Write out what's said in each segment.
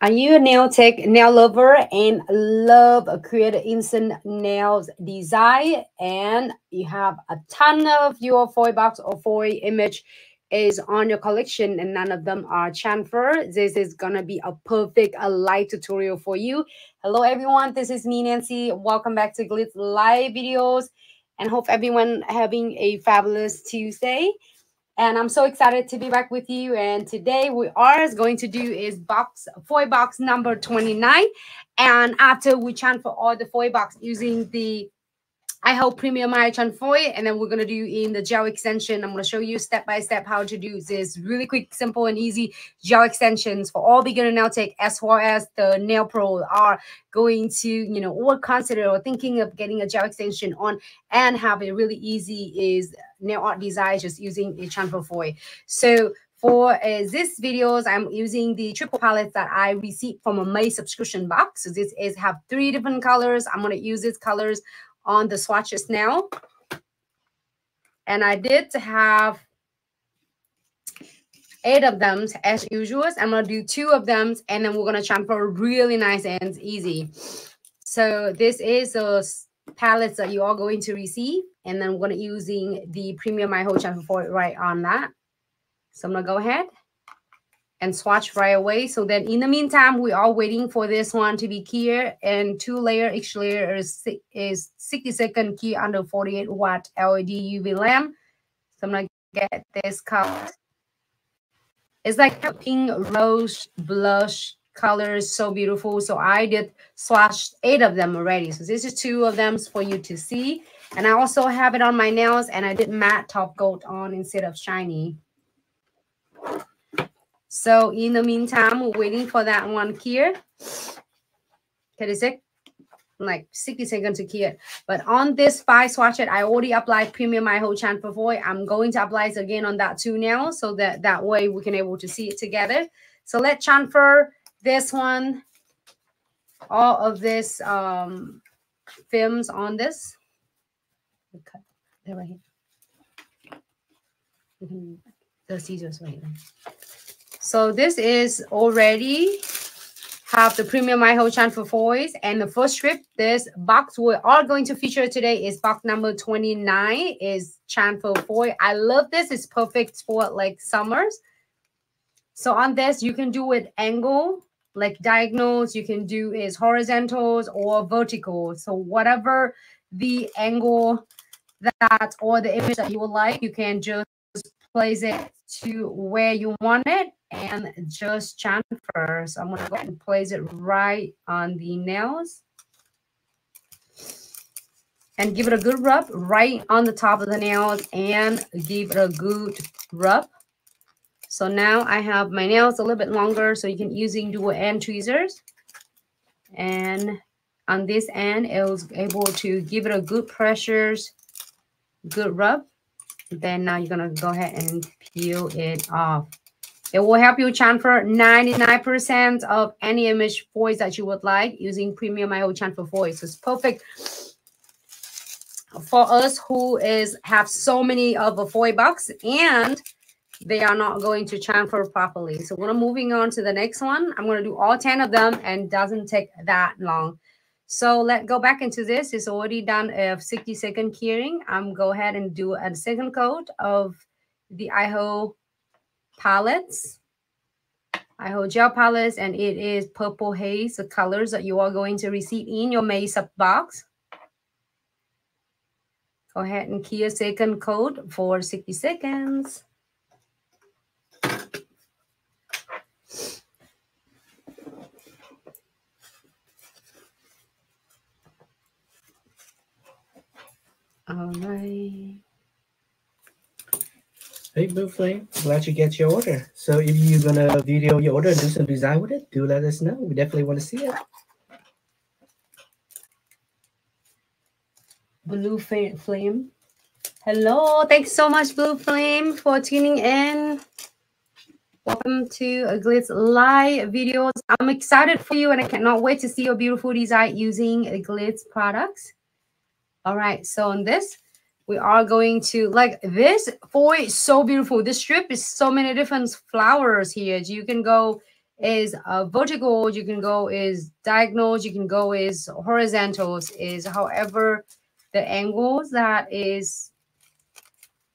Are you a nail tech, nail lover, and love create instant nails design? And you have a ton of your foil box or foil image is on your collection and none of them are transfer. This is gonna be a perfect a tutorial for you. Hello everyone, this is me Nancy. Welcome back to Glitz live videos and hope everyone having a fabulous Tuesday and I'm so excited to be back with you. And today we are going to do is box foil box number 29. And after we chant for all the foil box using the I hope Premium Marichan Foil, and then we're going to do in the gel extension. I'm going to show you step by step how to do this really quick, simple, and easy gel extensions for all beginner nail tech as well as the nail pro are going to, you know, or consider or thinking of getting a gel extension on and have it really easy is nail art design just using a transfer foil. So for uh, this videos, I'm using the triple palette that I received from a May subscription box. So this is have three different colors. I'm going to use these colors on the swatches now. And I did have eight of them as usual. I'm going to do two of them and then we're going to transfer really nice and easy. So this is a palettes that you are going to receive. And then we're going to using the Premium My Whole Transfer for it right on that. So I'm going to go ahead and swatch right away. So then in the meantime, we are waiting for this one to be clear and two layer, each layer is, is 60 second key under 48 watt LED UV lamp. So I'm gonna get this color. It's like a pink rose blush color so beautiful. So I did swatch eight of them already. So this is two of them for you to see. And I also have it on my nails and I did matte top coat on instead of shiny. So in the meantime, we're waiting for that one here. 36, like 60 seconds to cure. But on this five swatch it, I already applied premium my whole transfer foil. I'm going to apply it again on that two now so that that way we can able to see it together. So let's transfer this one, all of this um, films on this. Okay, they're right here. The scissors right there. So this is already have the premium My Whole Transfer foils and the first strip. This box we are going to feature today is box number 29 is transfer foil. I love this. It's perfect for like summers. So on this, you can do it angle, like diagonals. You can do is horizontals or vertical. So whatever the angle that or the image that you would like, you can just place it to where you want it and just transfer. So I'm going to go and place it right on the nails. And give it a good rub right on the top of the nails and give it a good rub. So now I have my nails a little bit longer so you can using dual end tweezers. And on this end, it was able to give it a good pressures, good rub. Then now you're going to go ahead and peel it off. It will help you transfer 99% of any image voice that you would like using Premium IO Transfer voice. It's perfect for us who is have so many of a foil box and they are not going to transfer properly. So we're moving on to the next one. I'm going to do all 10 of them and doesn't take that long. So let's go back into this. It's already done a 60 second curing. I'm go ahead and do a second coat of the IHO palettes. IHO gel palettes, and it is purple haze, the colors that you are going to receive in your May sub box. Go ahead and key a second code for 60 seconds. All right. Hey, Blue Flame, glad you get your order. So if you're gonna video your order and do some design with it, do let us know. We definitely want to see it. Blue Flame. Hello, thanks so much, Blue Flame, for tuning in. Welcome to a Glitz live videos. I'm excited for you and I cannot wait to see your beautiful design using Glitz products. All right, so on this, we are going to like this foil is so beautiful this strip is so many different flowers here you can go is uh, vertical, you can go is diagonals, you can go is horizontals, is however the angles that is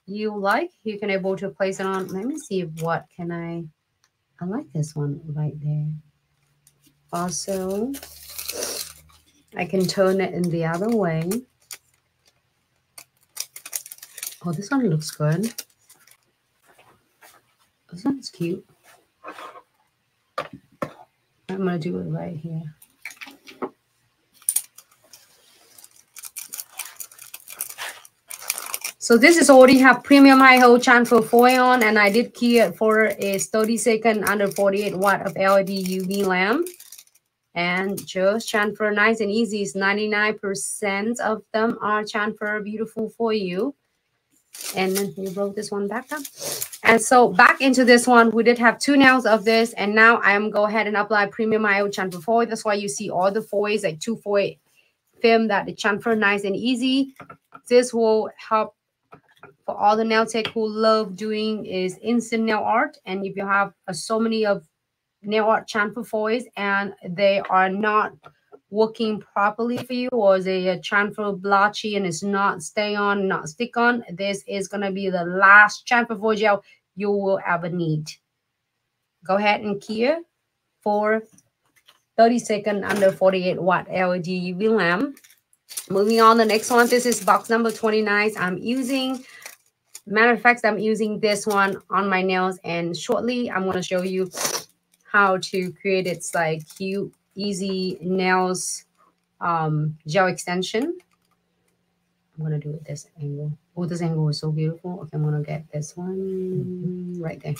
you like, you can able to place it on. Let me see what can I, I like this one right there. Also, I can turn it in the other way. Oh, this one looks good. This one's cute. I'm going to do it right here. So this is already have premium high hold transfer foil on and I did key it for a 30 second under 48 watt of LED UV lamp. And just transfer nice and easy. It's 99% of them are transfer beautiful for you. And then you roll this one back up. And so back into this one, we did have two nails of this. And now I am go ahead and apply premium IO transfer foil. That's why you see all the foils, like two foil film that the transfer nice and easy. This will help for all the nail tech who love doing is instant nail art. And if you have uh, so many of nail art transfer foils and they are not working properly for you or they a transfer blotchy and it's not stay on, not stick on, this is going to be the last transfer foil gel you will ever need. Go ahead and it for 30 second under 48 watt LED UV lamp. Moving on, the next one, this is box number 29. I'm using, matter of fact, I'm using this one on my nails and shortly I'm going to show you how to create its like cute easy nails um, gel extension. I'm gonna do it this angle. Oh, this angle is so beautiful. Okay, I'm gonna get this one right there.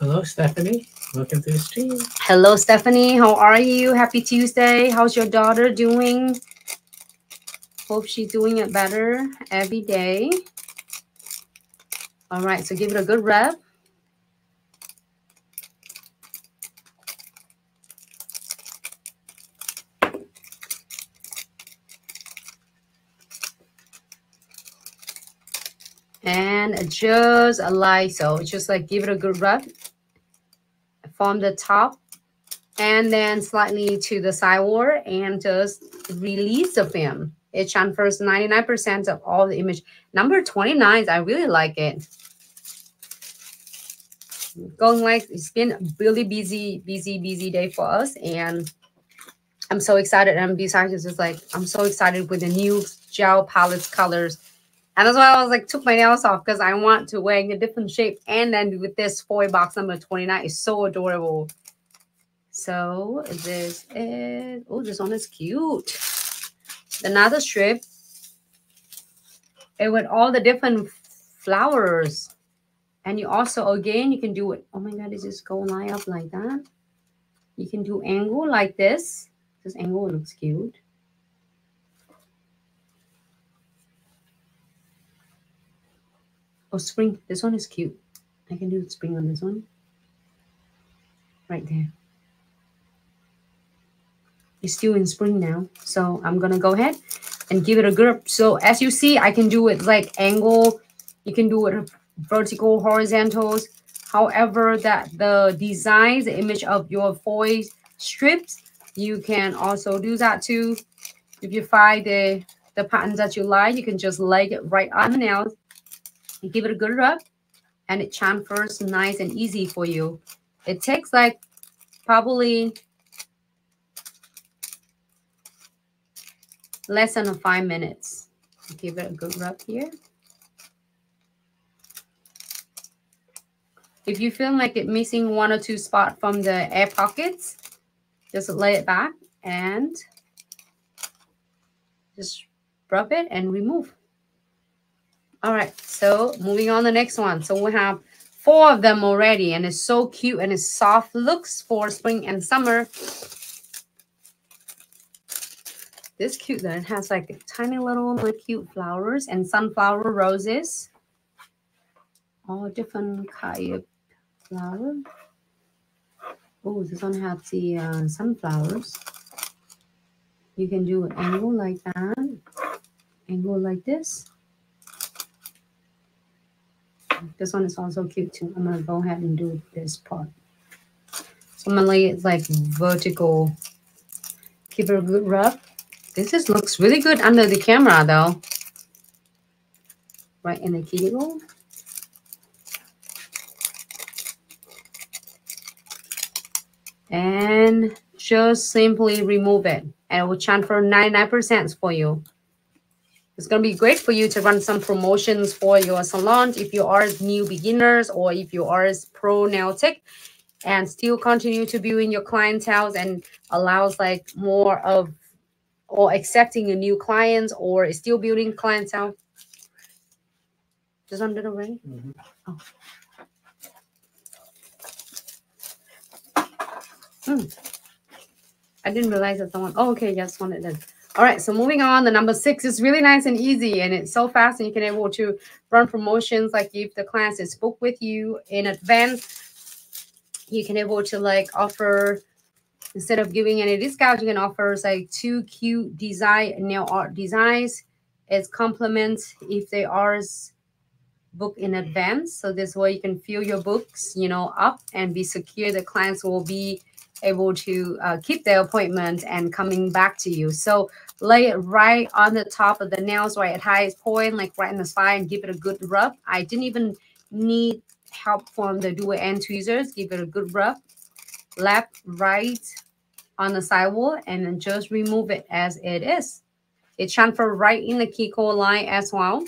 Hello, Stephanie. Welcome to the stream. Hello, Stephanie. How are you? Happy Tuesday. How's your daughter doing? Hope she's doing it better every day. All right, so give it a good rub. Just like so just like give it a good rub from the top and then slightly to the sideward and just release the film. It transfers 99% of all the image. Number 29 i really like it. Going like it's been a really busy busy busy day for us and i'm so excited. And besides it's just like i'm so excited with the new gel palettes colors and that's why I was like, took my nails off because I want to wear a different shape. And then with this foil box number 29 is so adorable. So this is, oh, this one is cute. Another strip. And with all the different flowers. And you also, again, you can do it. Oh my God, is this go line up like that? You can do angle like this. This angle looks cute. Oh, spring. This one is cute. I can do spring on this one. Right there. It's still in spring now. So I'm going to go ahead and give it a grip. So as you see, I can do it like angle. You can do it vertical, horizontals. However, that the designs, the image of your foil strips, you can also do that too. If you find the, the patterns that you like, you can just lay it right on the nails give it a good rub and it transfers nice and easy for you. It takes like probably less than five minutes. Give it a good rub here. If you feel like it missing one or two spots from the air pockets, just lay it back and just rub it and remove. All right, so moving on the next one. So we have four of them already, and it's so cute and it's soft looks for spring and summer. This cute that it has like tiny little cute flowers and sunflower roses. All different kind of flower. Oh, this one has the uh, sunflowers. You can do an angle like that, angle like this this one is also cute too. I'm gonna go ahead and do this part. Commonly, it's like vertical. Give it a good rub. This just looks really good under the camera though. Right in the cuticle. And just simply remove it. And it will transfer 99% for you. It's going to be great for you to run some promotions for your salon if you are new beginners or if you are pro nail tech and still continue to build in your clientele and allows like more of or accepting a new clients or still building clientele. Just under the ring. Mm -hmm. Oh. Mm. I didn't realize that someone. Oh, okay, just wanted that. All right, so moving on, the number six is really nice and easy, and it's so fast, and you can able to run promotions. Like if the clients is booked with you in advance, you can able to like offer instead of giving any discount, you can offer like two cute design nail art designs as compliments if they are booked in advance. So this way you can fill your books, you know, up and be secure. The clients will be able to uh, keep their appointment and coming back to you. So lay it right on the top of the nails, right at highest point, like right in the spine, and give it a good rub. I didn't even need help from the dual end tweezers. Give it a good rub. Left, right, on the sidewall and then just remove it as it is. It transfer right in the Kiko line as well.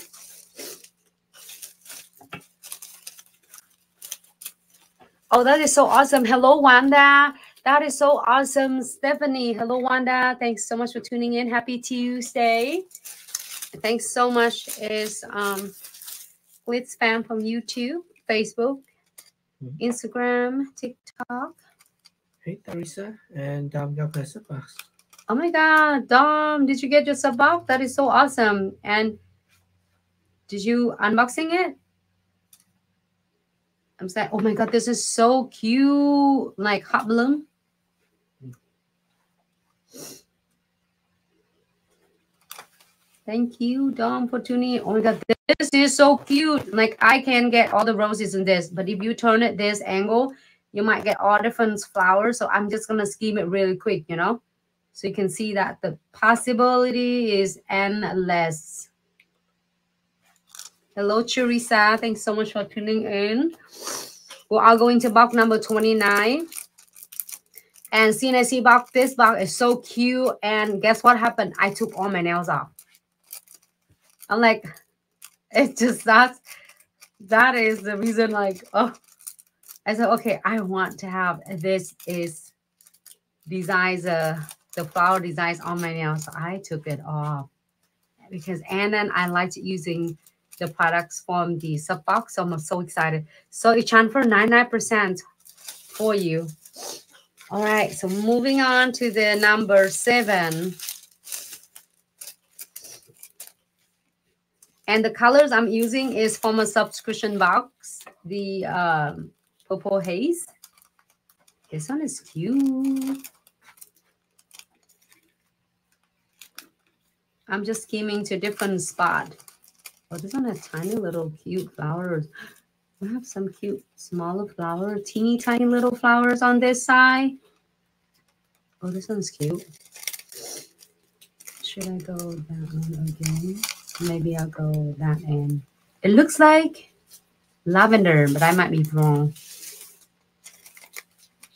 Oh, that is so awesome. Hello, Wanda. That is so awesome. Stephanie. Hello, Wanda. Thanks so much for tuning in. Happy Tuesday. Thanks so much. Is um Glitz fan from YouTube, Facebook, mm -hmm. Instagram, TikTok. Hey, Teresa, and Dom got my sub box. Oh my God, Dom, did you get your sub box? That is so awesome. And did you unboxing it? I'm saying, oh my God, this is so cute. Like hot balloon. Thank you, Dom, for tuning in. Oh my God, this is so cute. Like I can get all the roses in this, but if you turn it this angle, you might get all different flowers. So I'm just going to scheme it really quick, you know. So you can see that the possibility is endless. Hello, Teresa. Thanks so much for tuning in. We're all going to box number 29. And CNC box, this box is so cute. And guess what happened? I took all my nails off. I'm like, it's just that, that is the reason like, oh, I said, okay, I want to have this is designs, uh, the flower designs on my nails. So I took it off because and then I liked using the products from the sub box. So I'm so excited. So it for 99% for you. All right, so moving on to the number seven. And the colors I'm using is from a subscription box. The um, Purple Haze. This one is cute. I'm just scheming to a different spot. Oh, this one has tiny little cute flowers. We have some cute smaller flowers, teeny tiny little flowers on this side. Oh, this one's cute. Should I go that one again? Maybe I'll go that end. It looks like lavender, but I might be wrong.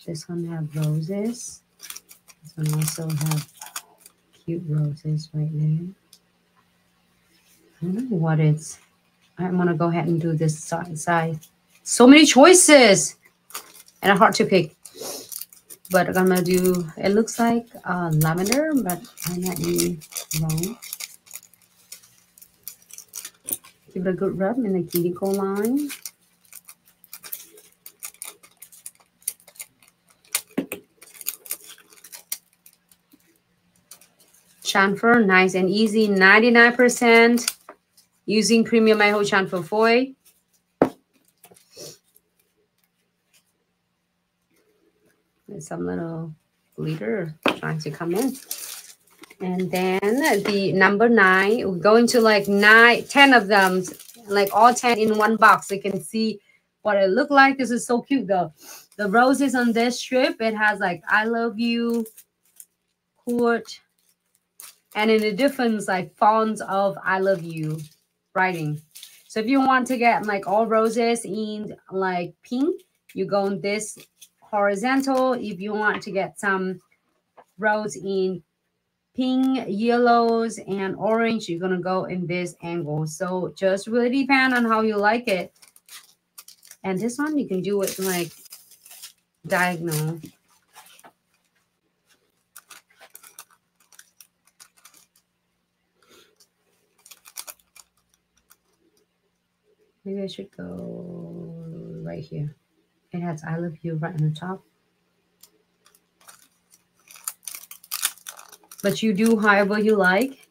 This one have roses. This one also have cute roses right there. I don't know what it's. I'm gonna go ahead and do this side. side. So many choices, and hard to pick. But I'm gonna do. It looks like uh, lavender, but I might be wrong. Give it a good rub in the cuticle line. transfer, nice and easy, 99% using premium Maiho transfer foil. There's some little glitter trying to come in. And then the number nine, we're going to like nine, 10 of them, like all 10 in one box. You can see what it looked like. This is so cute though. The roses on this strip, it has like I love you, court, and in the different like fonts of I love you writing. So if you want to get like all roses in like pink, you go on this horizontal. If you want to get some rose in pink, yellows, and orange, you're going to go in this angle. So just really depend on how you like it. And this one, you can do it like diagonal. Maybe I should go right here. It has I love you right on the top. But you do however you like.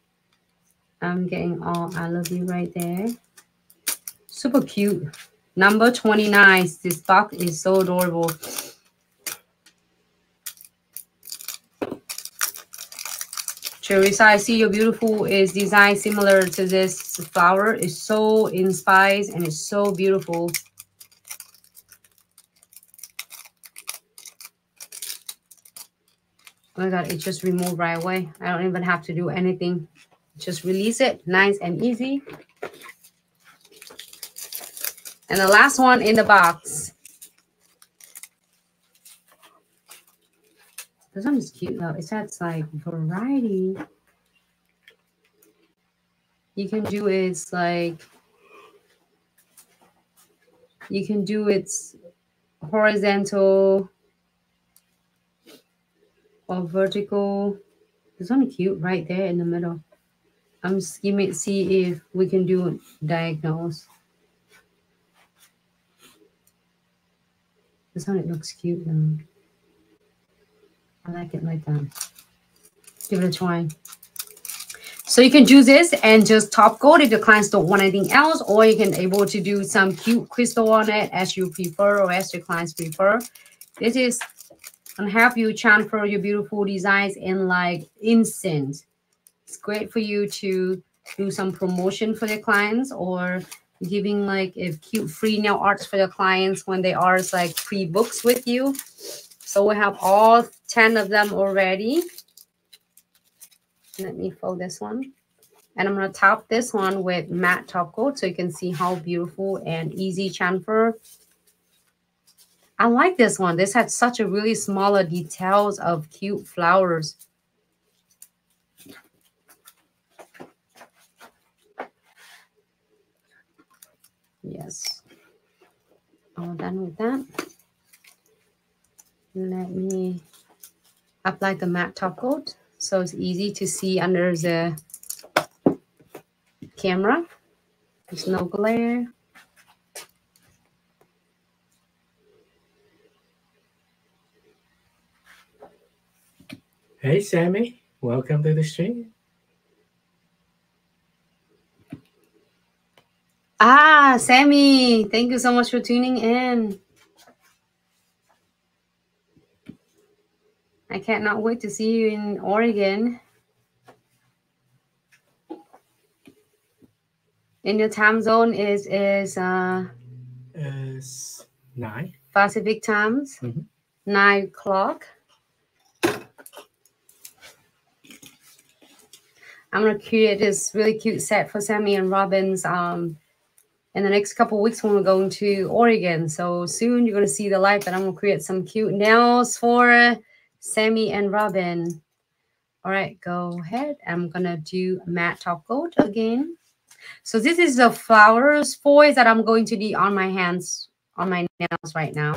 I'm getting all I love you right there. Super cute. Number 29. This box is so adorable. Teresa, I see your beautiful is designed similar to this flower. It's so inspired and it's so beautiful. Oh my God, it just removed right away. I don't even have to do anything. Just release it, nice and easy. And the last one in the box. This one is cute though. It says like variety. You can do it's like you can do its horizontal or vertical. This one cute right there in the middle. I'm skimming see if we can do diagonals. This one it looks cute though. I like it like that. Give it a try. So you can do this and just top coat if the clients don't want anything else, or you can able to do some cute crystal on it as you prefer or as your clients prefer. This is gonna help you transfer your beautiful designs in like instant. It's great for you to do some promotion for your clients or giving like a cute free nail arts for your clients when they are like free books with you. So we have all 10 of them already. Let me fold this one. And I'm going to top this one with matte top coat so you can see how beautiful and easy transfer. I like this one. This had such a really smaller details of cute flowers. Yes. All done with that. Let me apply the matte top coat so it's easy to see under the camera. There's no glare. Hey, Sammy. Welcome to the stream. Ah, Sammy, thank you so much for tuning in. I cannot wait to see you in Oregon. In your time zone is is uh is nine Pacific times, mm -hmm. nine o'clock. I'm gonna create this really cute set for Sammy and Robin's um in the next couple weeks when we're going to Oregon. So soon you're gonna see the light but I'm gonna create some cute nails for Sammy and Robin. All right, go ahead. I'm going to do matte top coat again. So this is the flowers foils that I'm going to do on my hands, on my nails right now.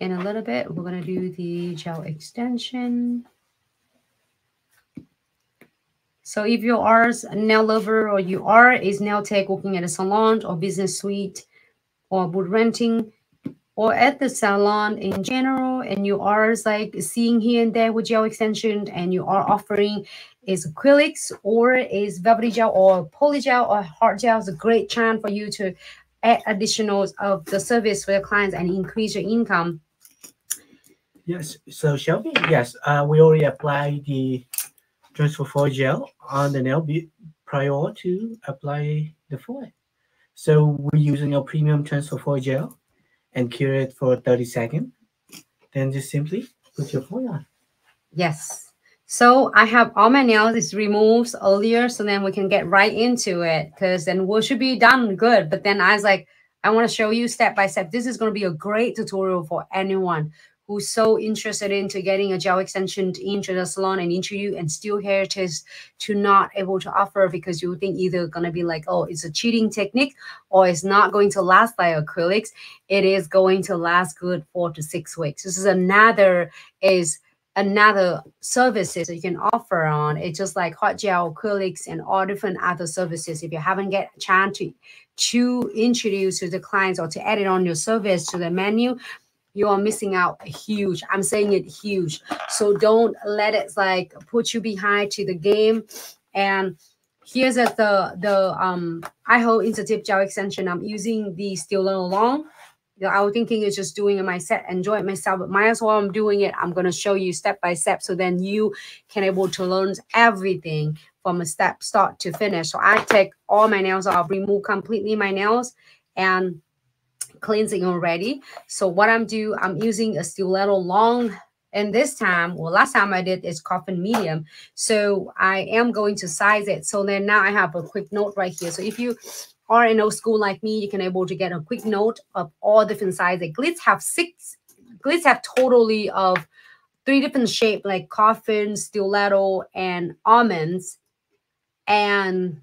In a little bit, we're going to do the gel extension. So if you are a nail lover or you are a nail tech working at a salon or business suite or wood renting, or at the salon in general and you are like seeing here and there with gel extension and you are offering is acrylics or is velvety gel or poly gel or hard gel is a great chance for you to add additionals of the service for your clients and increase your income. Yes. So shelby yes uh, we already applied the transfer foil gel on the nail prior to apply the foil So we're using a premium transfer foil gel and cure it for 30 seconds. Then just simply put your foil on. Yes. So I have all my nails is removed earlier, so then we can get right into it because then we should be done good. But then I was like, I want to show you step by step. This is going to be a great tutorial for anyone who's so interested into getting a gel extension into the salon and into you and still heritage to not able to offer because you think either to be like, oh, it's a cheating technique or it's not going to last like acrylics. It is going to last good four to six weeks. This is another is another services that you can offer on. It's just like hot gel, acrylics, and all different other services. If you haven't get a chance to, to introduce to the clients or to add it on your service to the menu, you are missing out huge. I'm saying it huge. So don't let it like put you behind to the game. And here's at the the um iHo Insta-Tip Gel Extension. I'm using the Stiletto Long. I was thinking it's just doing it myself, enjoy it myself, but might as well I'm doing it. I'm gonna show you step by step so then you can able to learn everything from a step start to finish. So I take all my nails off, remove completely my nails, and cleansing already. So what I'm do, I'm using a stiletto long and this time, well, last time I did is coffin medium. So I am going to size it. So then now I have a quick note right here. So if you are in old school like me, you can able to get a quick note of all different sizes. Glitz have six, Glitz have totally of three different shape like coffin, stiletto, and almonds. And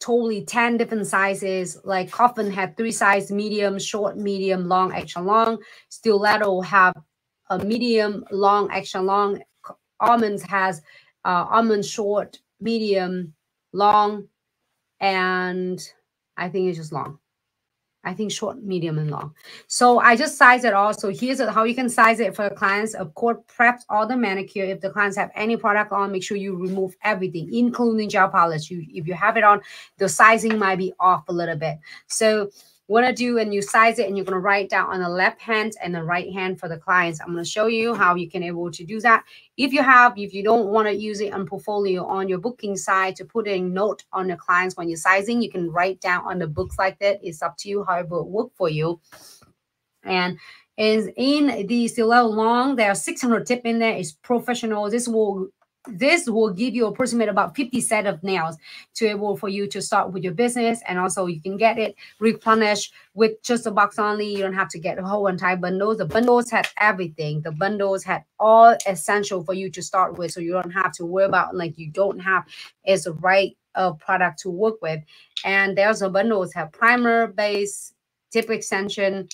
totally 10 different sizes. Like coffin had three sizes, medium, short, medium, long, extra long. Stiletto have a medium, long, extra long. Almonds has uh, almond short, medium, long, and I think it's just long. I think short, medium, and long. So I just size it all. So here's how you can size it for the clients. Of course, preps all the manicure. If the clients have any product on, make sure you remove everything, including gel polish. You, if you have it on, the sizing might be off a little bit. So what to do and you size it and you're going to write down on the left hand and the right hand for the clients. I'm going to show you how you can able to do that. If you have, if you don't want to use it on portfolio on your booking side to put a note on the clients when you're sizing, you can write down on the books like that. It's up to you, however it work for you. And is in the stiletto long, there are 600 tip in there. It's professional. This will this will give you approximate about 50 set of nails to able for you to start with your business. And also you can get it replenished with just a box only. You don't have to get a whole entire bundles. The bundles had everything. The bundles had all essential for you to start with. So you don't have to worry about like you don't have is the right uh, product to work with. And there's a bundles have primer base tip extension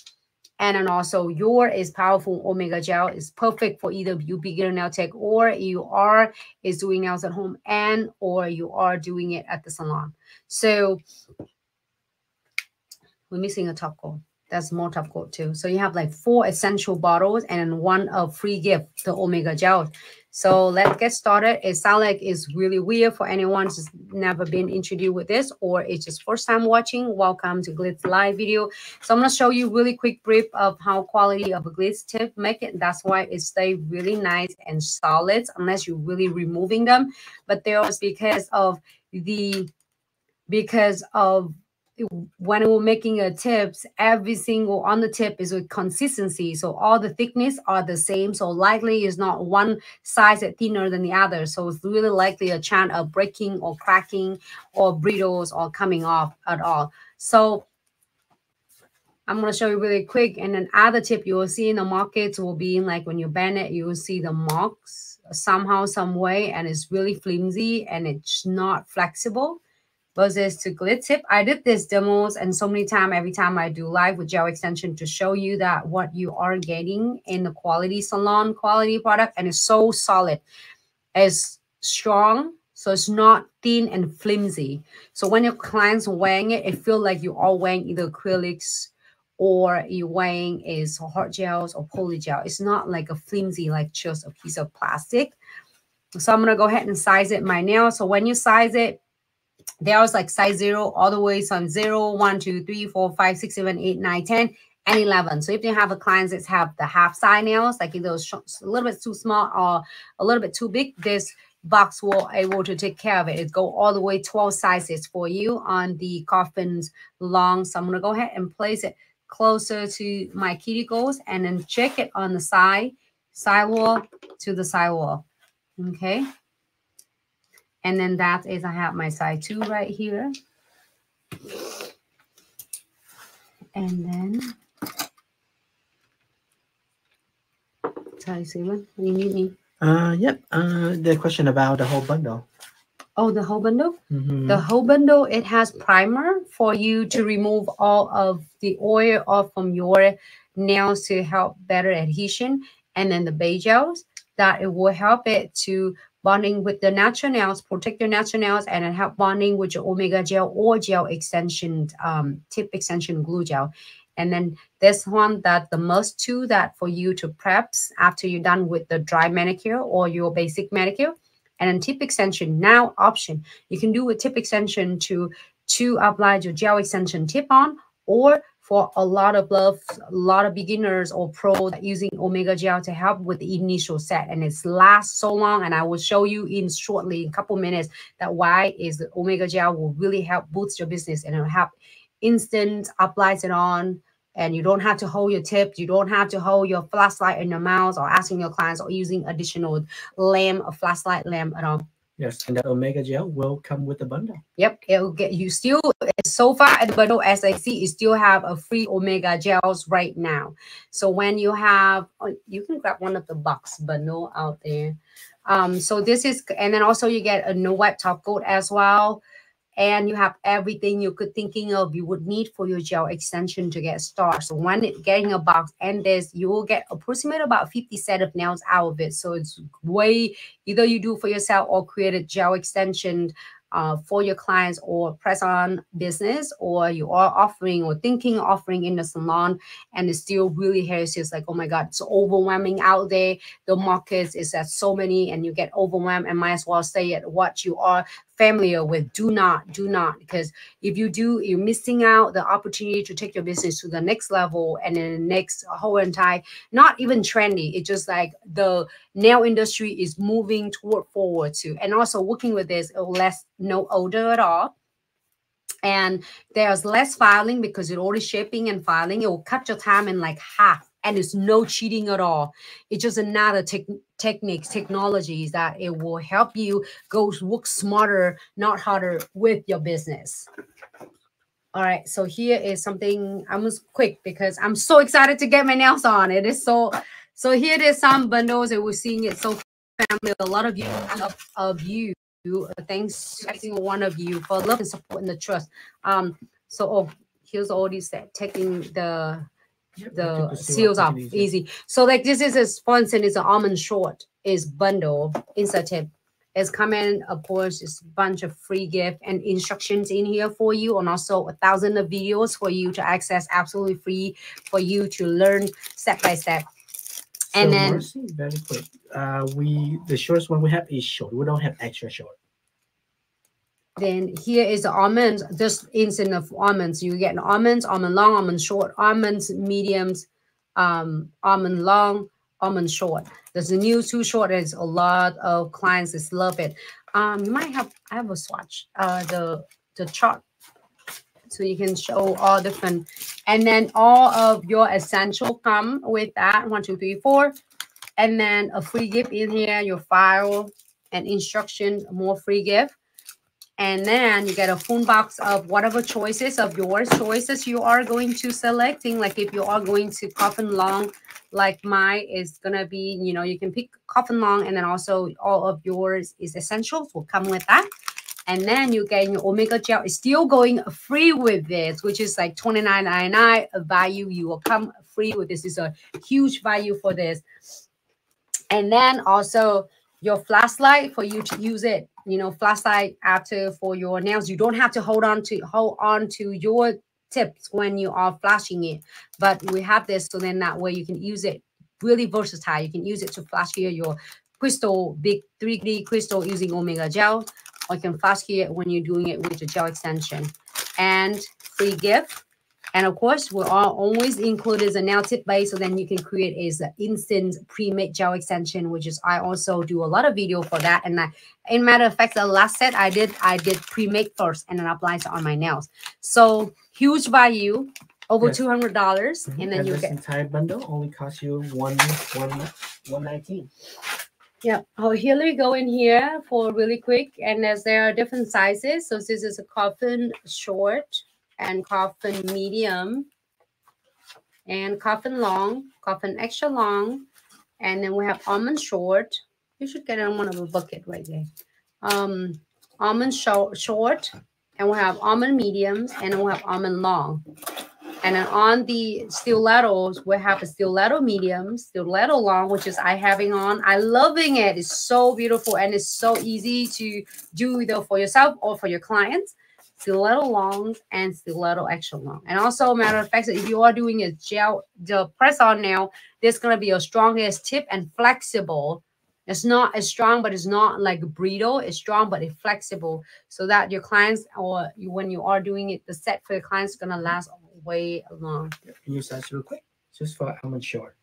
and then also your is powerful omega gel is perfect for either you beginner nail tech or you are is doing nails at home and or you are doing it at the salon. So we're missing a top coat. That's more top coat too. So you have like four essential bottles and one of free gift, the omega gel. So let's get started. It sounds like it's really weird for anyone who's never been introduced with this or it's just first time watching. Welcome to Glitz live video. So I'm going to show you really quick brief of how quality of a Glitz tip make it. That's why it stay really nice and solid unless you're really removing them. But there's because of the because of when we're making a tips, every single on the tip is with consistency. So all the thickness are the same. So likely is not one size thinner than the other. So it's really likely a chance of breaking or cracking or brittles or coming off at all. So I'm going to show you really quick. And then other tip you will see in the markets will be like when you bend it, you will see the marks somehow, some way, and it's really flimsy and it's not flexible versus to Glitz tip. I did this demos and so many times, every time I do live with gel extension to show you that what you are getting in the quality salon quality product and it's so solid. It's strong, so it's not thin and flimsy. So when your clients wearing it, it feels like you are wearing either acrylics or you wearing is hard gels or poly gel. It's not like a flimsy, like just a piece of plastic. So I'm gonna go ahead and size it my nail. So when you size it, there was like size zero all the way from zero, one, two, three, four, five, six, seven, eight, nine, 10, and 11. So if you have a clients that have the half size nails, like those a little bit too small or a little bit too big, this box will able to take care of it. It go all the way 12 sizes for you on the coffin's long. So I'm gonna go ahead and place it closer to my cuticles and then check it on the side, sidewall to the sidewall. Okay. And then that is I have my side two right here. And then sorry, Simon, you need me. Uh, yep. Uh, the question about the whole bundle. Oh, the whole bundle? Mhm. The whole bundle, it has primer for you to remove all of the oil off from your nails to help better adhesion. And then the bay gels that it will help it to bonding with the natural nails, protect your natural nails, and then help bonding with your omega gel or gel extension, um, tip extension glue gel. And then this one that the most two that for you to preps after you're done with the dry manicure or your basic manicure. And then tip extension now option. You can do a tip extension to to apply your gel extension tip on or for a lot of love, a lot of beginners or pro using omega gel to help with the initial set. And it's lasts so long and i will show you in shortly in a couple minutes that why is the omega gel will really help boost your business and it'll help instant applies it on. And you don't have to hold your tip you don't have to hold your flashlight in your mouth or asking your clients or using additional lamp a flashlight lamp at all Yes, and that omega gel will come with the bundle. Yep, it'll get you still so far at the bundle as I see, you still have a free omega gels right now. So when you have, oh, you can grab one of the box bundle out there. Um, so this is, and then also you get a no wipe top coat as well. And you have everything you could thinking of you would need for your gel extension to get started. So when it, getting a box and this, you will get approximately about 50 set of nails out of it. So it's way either you do for yourself or create a gel extension uh, for your clients or press on business or you are offering or thinking offering in the salon and it's still really it's just like oh my god it's overwhelming out there the markets is at so many and you get overwhelmed and might as well stay at what you are familiar with do not do not. Because if you do you're missing out the opportunity to take your business to the next level and then the next whole entire not even trendy. It's just like the nail industry is moving toward forward to. And also working with this uh, less no odor at all. And there's less filing because it's already shipping and filing. It will cut your time in like half and it's no cheating at all. It's just another tech techniques technologies that it will help you go work smarter not harder with your business. All right so here is something i'm just quick because i'm so excited to get my nails on. It is so so here there's some bundles and we're seeing it so family a lot of you of, of you thanks to every single one of you for love and support and the trust. Um so oh here's all these uh, taking the the took the seal seals off, it easy. So like this is a for instance, it's an almond short is bundle insert tip. It's coming, of course, it's a bunch of free gift and instructions in here for you, and also a thousand of videos for you to access absolutely free for you to learn step by step. And So, then very quick. Uh, we the shortest one we have is short. We don't have extra short. Then here is the almonds, just instant of almonds. You get an almonds, almond long, almond short, almonds, mediums, um, almond long, almond short. There's a new too short. There's a lot of clients that love it. Um, you might have I have a swatch, uh, the the chart, so you can show all different, and then all of your essential come with that. One, two, three, four, and then a free gift in here, your file and instructions, more free gift. And then you get a phone box of whatever choices of yours choices you are going to selecting. Like if you are going to coffin long, like mine is gonna be, you know, you can pick coffin long, and then also all of yours is essentials will come with that. And then you get your omega gel is still going free with this, which is like twenty nine ninety nine value. You will come free with this. Is a huge value for this. And then also your flashlight for you to use it you know flashlight after for your nails. You don't have to hold on to hold on to your tips when you are flashing it but we have this so then that way you can use it really versatile. You can use it to flash here your crystal big 3d crystal using omega gel or you can flash here when you're doing it with the gel extension. And free gift And of course, we are always included as a nail tip base, so then you can create is an instant pre-made gel extension, which is I also do a lot of video for that. And I, in matter of fact, the last set I did, I did pre-make first and then apply it on my nails. So huge value, over Yes. two hundred dollars, Mhm. and then And you this get entire bundle only costs you one one one nineteen. Yeah. Oh, here we go in here for really quick. And as there are different sizes. So this is a coffin short and coffin medium and coffin long, coffin extra long. And then we have almond short. You should get it on one of the bucket right there. Um, almond short, short, and we have almond mediums, and then we have almond long. And then on the stilettos, we have a stiletto medium, stiletto long, which is I having on. I loving it. It's so beautiful and it's so easy to do either for yourself or for your clients. Stiletto longs and stiletto extra long. And also, matter of fact, if you are doing a gel, the press on nail, there's gonna be a strongest tip and flexible. It's not as strong, but it's not like brittle. It's strong, but it's flexible, so that your clients or you, when you are doing it, the set for your clients is gonna last way long. Can you size real quick? Just for almond short.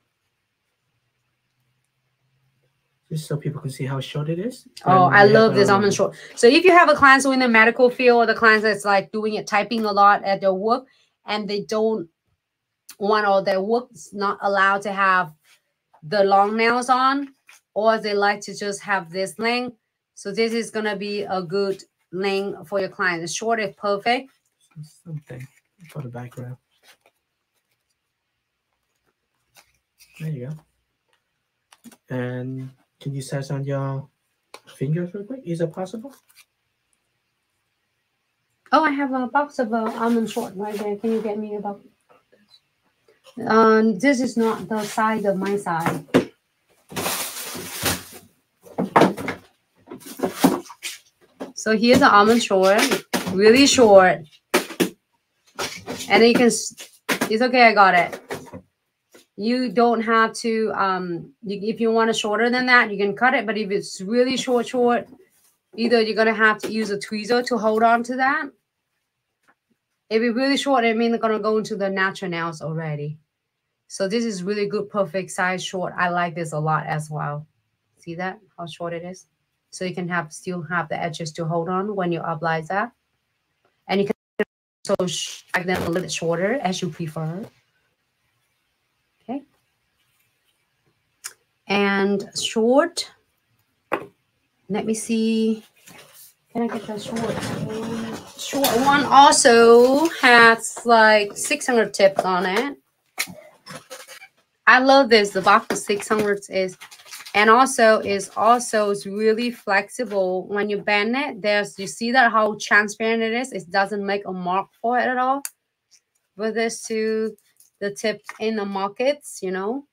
Just so people can see how short it is. Oh, I love this almond short. So if you have a client who in the medical field or the clients that's like doing it typing a lot at their work and they don't want or their work's not allowed to have the long nails on, or they like to just have this length. So this is gonna be a good length for your client. The short is perfect. Something for the background. There you go. And can you size on your fingers real quick? Is it possible? Oh, I have a box of uh, almond short right there. Can you get me a box? Um, this is not the size of my side. So here's the almond short, really short. And you can, it's okay, I got it. You don't have to, um, you, if you want it shorter than that, you can cut it. But if it's really short, short, either you're gonna have to use a tweezer to hold on to that. If it's really short, it means they're gonna go into the natural nails already. So this is really good, perfect size short. I like this a lot as well. See that how short it is? So you can have still have the edges to hold on when you apply that, and you can also make them a little bit shorter as you prefer. And short. Let me see. Can I get the short? Short one also has like 600 tips on it. I love this. The box of 600 is, and also is also is really flexible. When you bend it, there's you see that how transparent it is. It doesn't make a mark for it at all. With this to the tip in the markets, you know,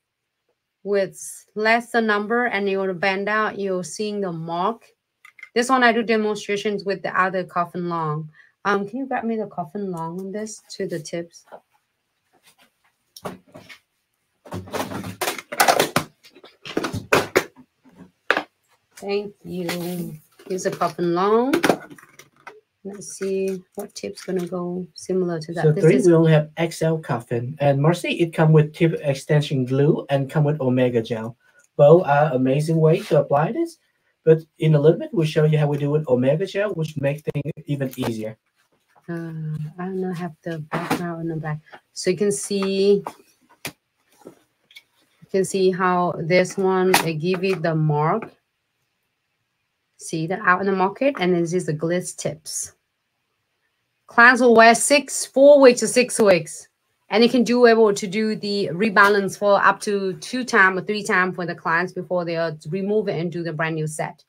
with less the number, and you to bend out, you're seeing the mark. This one I do demonstrations with the other coffin long. Um, can you grab me the coffin long on this to the tips? Thank you. Here's a coffin long. Let's see what tip's gonna go similar to that. So This three, is we only have XL coffin. And Marcy, it come with tip extension glue and come with Omega gel. Both are amazing way to apply this. But in a little bit, we'll show you how we do with Omega gel, which make things even easier. uh, I don't know, have the background on the back. So you can see you can see how this one they give you the mark. See that out in the market, and this is the glitz tips. Clients will wear six, four weeks to six weeks. And you can do able to do the rebalance for up to two time or three time for the clients before they uh, remove it and do the brand new set.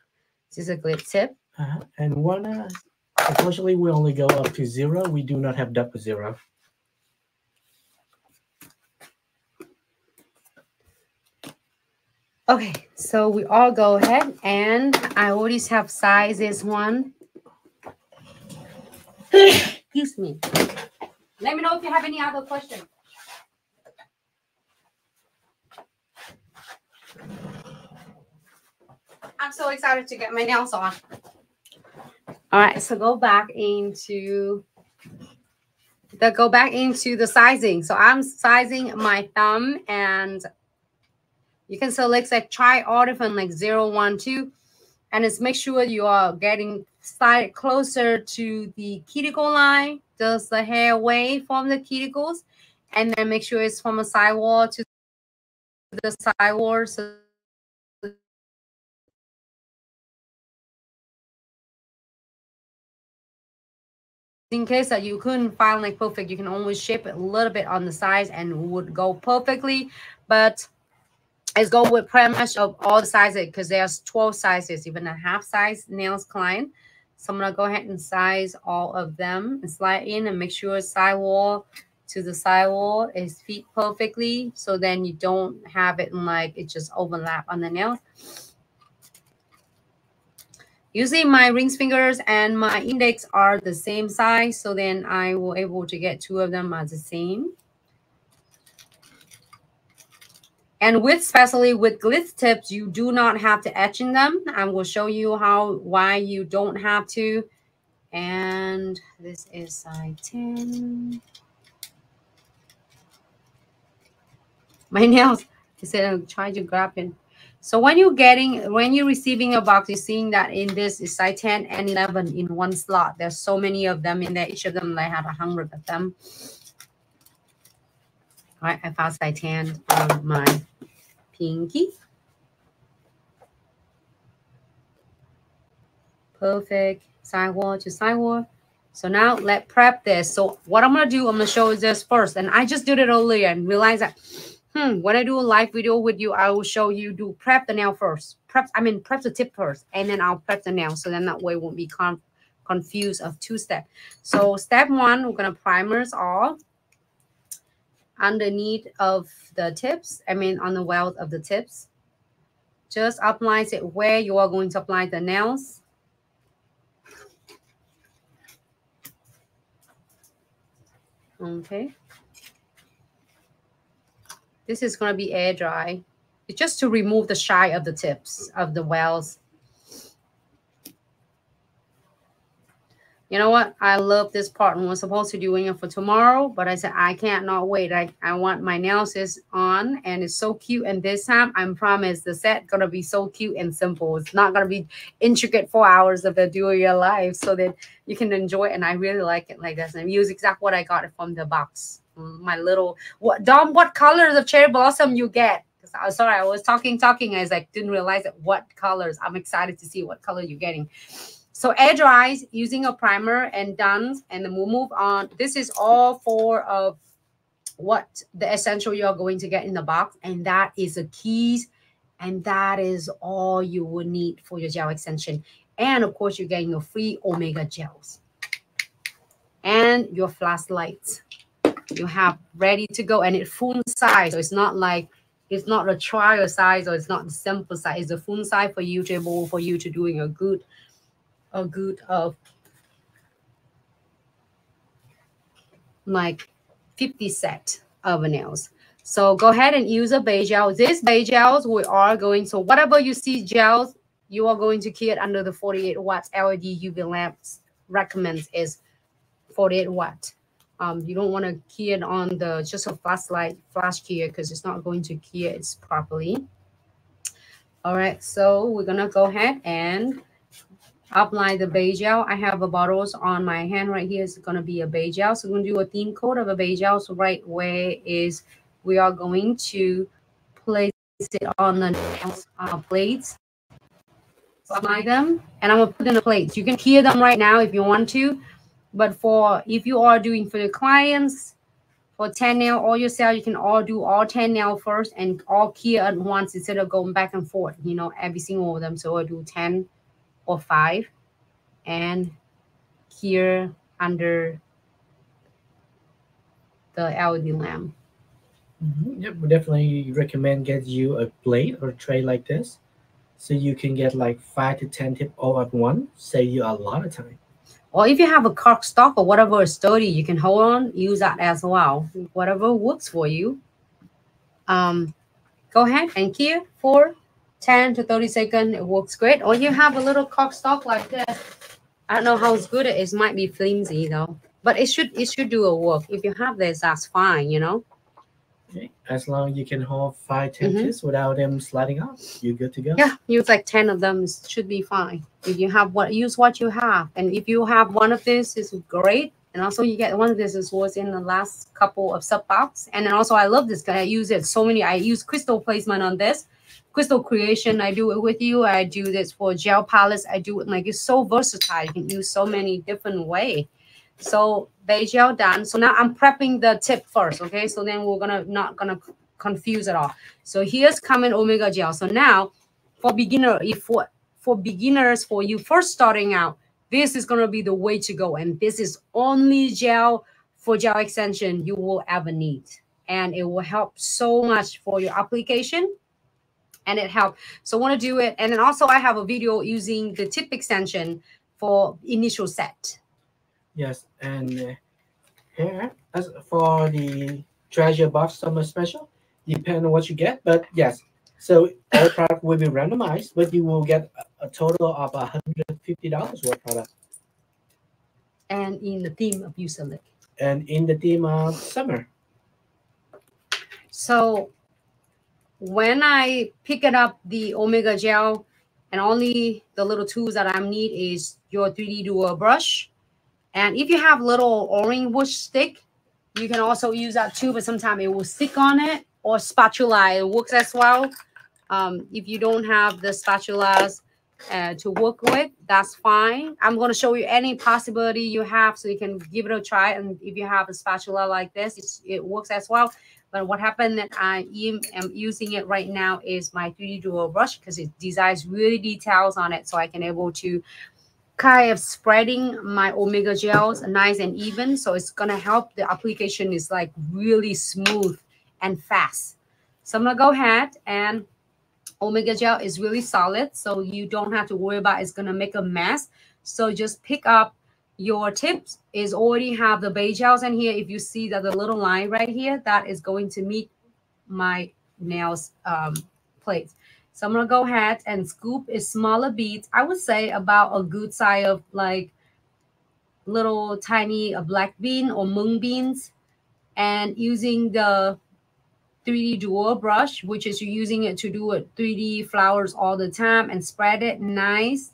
This is a glitz tip. Uh, and one, uh, unfortunately, we only go up to zero. We do not have double zero. Okay, so we all go ahead and I always have sizes one. Excuse me. Let me know if you have any other questions. I'm so excited to get my nails on. All right, so go back into that go back into the sizing. So I'm sizing my thumb and you can select like try all different like zero, one, two, and it's make sure you are getting side closer to the cuticle line. Does the hair away from the cuticles? And then make sure it's from a sidewall to the sidewall. So in case that you couldn't find like perfect, you can always shape it a little bit on the sides and would go perfectly. But let's go with pretty much of all the sizes because there's 12 sizes, even a half size nails client. So I'm gonna go ahead and size all of them and slide in and make sure sidewall to the sidewall is fit perfectly. So then you don't have it in like it just overlap on the nails. Usually my ring fingers and my index are the same size. So then I will able to get two of them as the same. And with, especially with glitz tips, you do not have to etch in them. I will show you how, why you don't have to. And this is size 10. My nails, I said I'm trying to grab it. So when you're getting, when you're receiving a box, you're seeing that in this is size 10 and 11 in one slot. There's so many of them in there. Each of them, I have a hundred of them. I found size 10 on my pinky. Perfect. Sidewall to sidewall. So now let prep this. So what I'm going to do, I'm going to show this first. And I just did it earlier and realized that hmm, when I do a live video with you, I will show you do prep the nail first. Prep, I mean, prep the tip first, and then I'll prep the nail. So then that way won't be con confused of two steps. So step one, we're going to primers all underneath of the tips. I mean, on the welt of the tips. Just apply it where you are going to apply the nails. Okay. This is going to be air dry. It's just to remove the shine of the tips of the wells. You know what? I love this part and was supposed to doing it for tomorrow, but I said I can't not wait. I, I want my nails is on and it's so cute. And this time I promise the set gonna be so cute and simple. It's not gonna be intricate four hours of the do your life so that you can enjoy it. And I really like it like this. And use exactly what I got from the box mm, my little what Dom, what colors of cherry blossom you get? I'm sorry, I was talking, talking, as I didn't realize it, what colors. I'm excited to see what color you're getting. So air dries using a primer and done, and then we'll move on. This is all for of what the essential you're going to get in the box, and that is the keys, and that is all you will need for your gel extension. And of course, you're getting your free Omega gels and your flashlights you have ready to go and it's full size. So it's not like it's not a trial size or it's not the simple size. It's a full size for you to able for you to doing a good a good of like 50 set of nails. So go ahead and use a base gel. This base gels we are going so whatever you see gels you are going to keep it under the 48 watts LED UV lamps recommends is 48 watt. Um, you don't want to key it on the just a flashlight flash key because it's not going to key it properly. All right, so we're gonna go ahead and apply the base gel. I have a bottles on my hand right here. It's gonna be a base gel. So we're gonna do a thin coat of a base gel. So right where is we are going to place it on the nails, uh, plates. Apply them, and I'm gonna put in the plates. You can key them right now if you want to. But for if you are doing for the clients, for 10 nail all yourself, you can all do all 10 nail first and all key at once instead of going back and forth, you know, every single of them. So I do 10 or 5 and here under the LED lamp. Mm -hmm. Yep, we definitely recommend get you a plate or tray like this so you can get like five to 10 tip all at once, save you a lot of time. Or if you have a cork stock or whatever sturdy, you can hold on, use that as well. Whatever works for you. Um, go ahead and here for 10 to 30 seconds. It works great. Or you have a little cork stock like this. I don't know how good it is. Might be flimsy though. but it should it should do a work. If you have this, that's fine, you know. Okay. As long as you can hold five ten Mhm. without them sliding off, you're good to go. Yeah, use like 10 of them should be fine. If you have what use what you have. And if you have one of this is great. And also you get one of this is was in the last couple of sub box. And then also I love this guy. I use it so many. I use crystal placement on this. Crystal creation, I do it with you. I do this for gel palettes. I do it like it's so versatile. You can use so many different way. So base gel done. So now I'm prepping the tip first. Okay. So then we're gonna not gonna confuse it all. So here's coming omega gel. So now for beginner, if for for beginners, for you first starting out, this is gonna be the way to go. And this is only gel for gel extension you will ever need. And it will help so much for your application. And it help. So I want to do it. And then also I have a video using the tip extension for initial set. Yes, and uh, here as for the treasure box summer special, depend on what you get, but yes. So all product will be randomized, but you will get a, a total of hundred fifty dollars worth product. And in the theme of you select. And in the theme of summer, So when I pick it up the Omega gel, and only the little tools that I need is your 3D Duo brush. And if you have little orange wood stick, you can also use that too, but sometimes it will stick on it or spatula, it works as well. Um, if you don't have the spatulas uh, to work with, that's fine. I'm going to show you any possibility you have so you can give it a try. And if you have a spatula like this, it works as well. But what happened that I am using it right now is my 3D Duo brush because it designs really details on it. So I can able to kind of spreading my Omega gels nice and even. So it's going to help the application is like really smooth and fast. So I'm going to go ahead and Omega gel is really solid. So you don't have to worry about it's going to make a mess. So just pick up your tips is already have the base gels in here. If you see that the little line right here, that is going to meet my nails um, plates. So I'm gonna go ahead and scoop a smaller beads. I would say about a good size of like little tiny uh, black bean or mung beans, and using the 3D Duo brush, which is using it to do it 3D flowers all the time and spread it nice,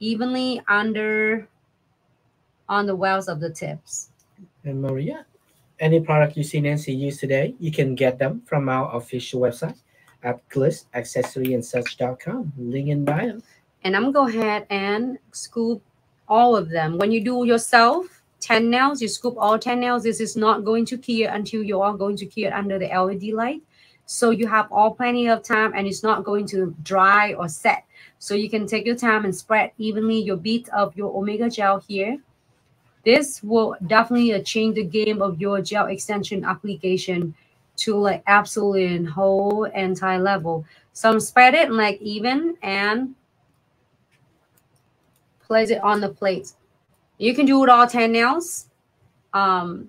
evenly under on the wells of the tips. and Maria, any product you see Nancy use today, you can get them from our official website at glitzaccessoriesandsuch.com. Link in bio. And I'm gonna go ahead and scoop all of them. When you do yourself 10 nails, you scoop all 10 nails. This is not going to cure until you are going to cure under the LED light. So you have all plenty of time and it's not going to dry or set. So you can take your time and spread evenly your beads of your Omega gel here. This will definitely uh, change the game of your gel extension application to like absolutely and whole entire level. So I'm spread it like even and place it on the plate. You can do it all 10 nails. Um,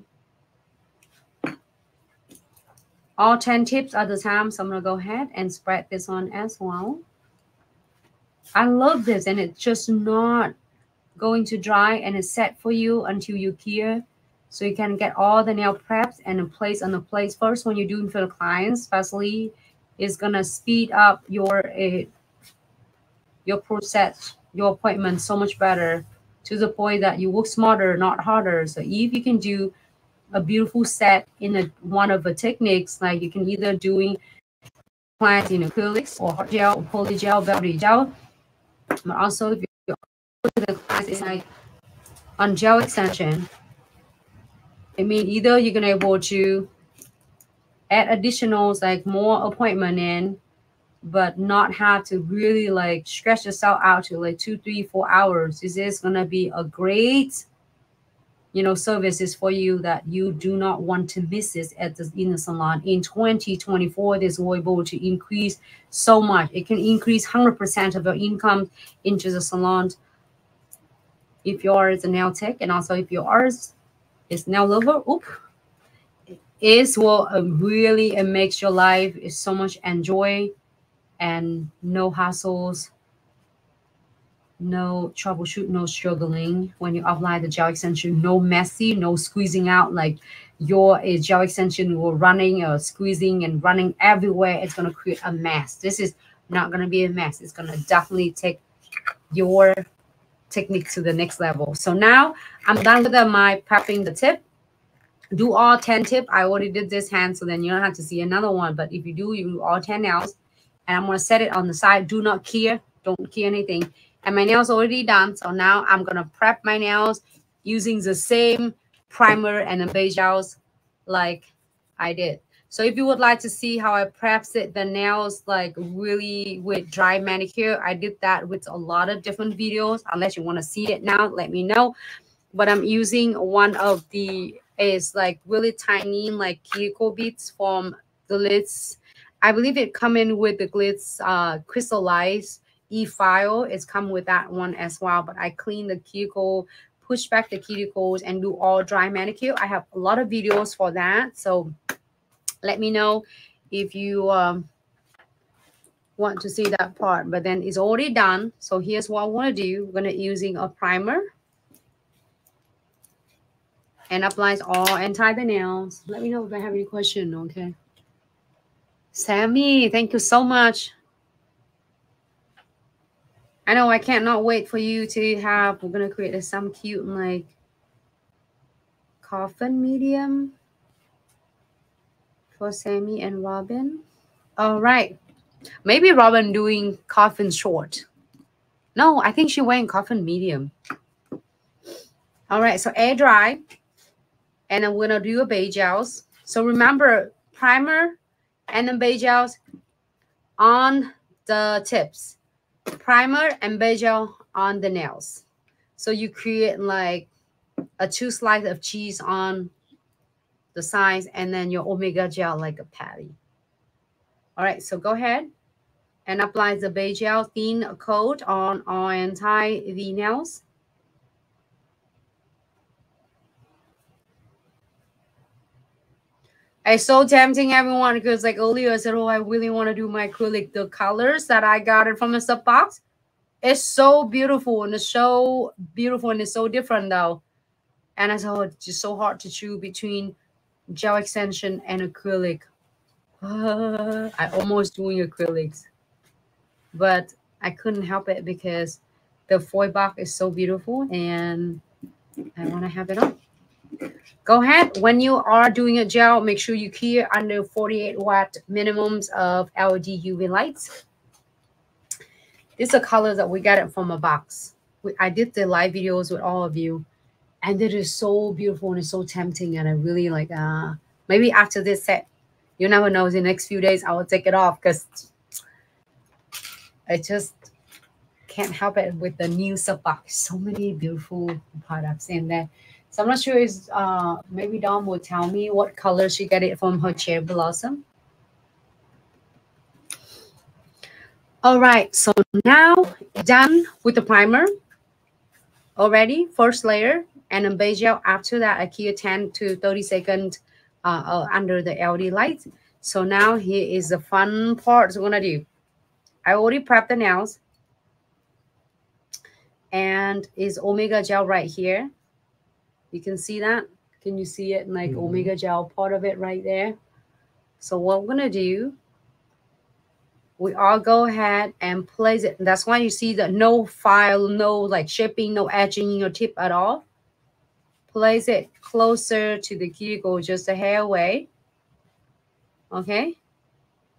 all 10 tips at the time. So I'm gonna go ahead and spread this on as well. I love this and it's just not going to dry and it's set for you until you cure. So you can get all the nail preps and place on the place first when you're doing for the clients, especially is gonna speed up your uh, your process, your appointment so much better to the point that you work smarter, not harder. So if you can do a beautiful set in a, one of the techniques, like you can either doing clients in acrylics or hot gel or poly gel, velvet gel. But also if you're the clients is like on gel extension, I mean either you're gonna able to add additionals like more appointment in but not have to really like stretch yourself out to like two, three, four hours. This is gonna be a great, you know, services for you that you do not want to miss this at the in the salon. In 2024, this will be able to increase so much. It can increase 100% of your income into the salon if yours is a nail tech, and also if yours is nail lover. Oop, is will really it makes your life is so much enjoy and no hassles, no troubleshoot, no struggling when you apply the gel extension, no messy, no squeezing out like your gel extension will running or squeezing and running everywhere. It's going to create a mess. This is not going to be a mess. It's going to definitely take your technique to the next level. So now I'm done with my prepping the tip. Do all 10 tip. I already did this hand, so then you don't have to see another one. But if you do, you do all 10 nails. And I'm going to set it on the side. Do not cure. Don't cure anything. And my nails already done. So now I'm going to prep my nails using the same primer and the base gels like I did. So if you would like to see how I preps it, the nails like really with dry manicure, I did that with a lot of different videos. Unless you want to see it now, let me know. But I'm using one of the is like really tiny like cuticle beads from Glitz. I believe it come in with the Glitz uh, crystallized e-file. It's come with that one as well. But I clean the cuticle push back the cuticles and do all dry manicure. I have a lot of videos for that. So let me know if you um, want to see that part. But then it's already done. So here's what I want to do. We're going to using a primer and applies all and tie the nails. Let me know if I have any question. Okay. Sammy, thank you so much. I know I can't wait for you to have. We're gonna create some cute like coffin medium for Sammy and Robin. All right, maybe Robin doing coffin short. No, I think she went coffin medium. All right, so air dry, and I'm gonna do a base gels. So remember primer and then base gels on the tips primer and gel on the nails. So you create like a two slice of cheese on the size, and then your omega gel like a patty. All right, so go ahead and apply the base gel thin coat on our entire V nails. It's so tempting, everyone, because like earlier I said, oh, I really want to do my acrylic. The colors that I got it from the sub box, it's so beautiful and it's so beautiful and it's so different though. And I said, oh, it's just so hard to choose between gel extension and acrylic. Uh, I almost doing acrylics, but I couldn't help it because the foil box is so beautiful and I want to have it on. Go ahead. When you are doing a gel, make sure you keep under 48 watt minimums of LED UV lights. These are colors that we got it from a box. We, I did the live videos with all of you, and it is so beautiful and it's so tempting. And I really like, uh, maybe after this set, you never know. In the next few days, I will take it off because I just can't help it with the new box. So many beautiful products in there. So I'm not sure is uh maybe Dom will tell me what color she got it from her cherry blossom. All right, so now done with the primer already, first layer, and then gel. After that, I keep 10 to 30 seconds uh, uh, under the LED light. So now here is the fun part we're gonna do. I already prepped the nails and is Omega gel right here. You can see that? Can you see it like mm -hmm. omega gel part of it right there? So what we're going to do, we all go ahead and place it. That's why you see that no file, no like shipping, no etching in your tip at all. Place it closer to the cuticle, just a hair away. Okay.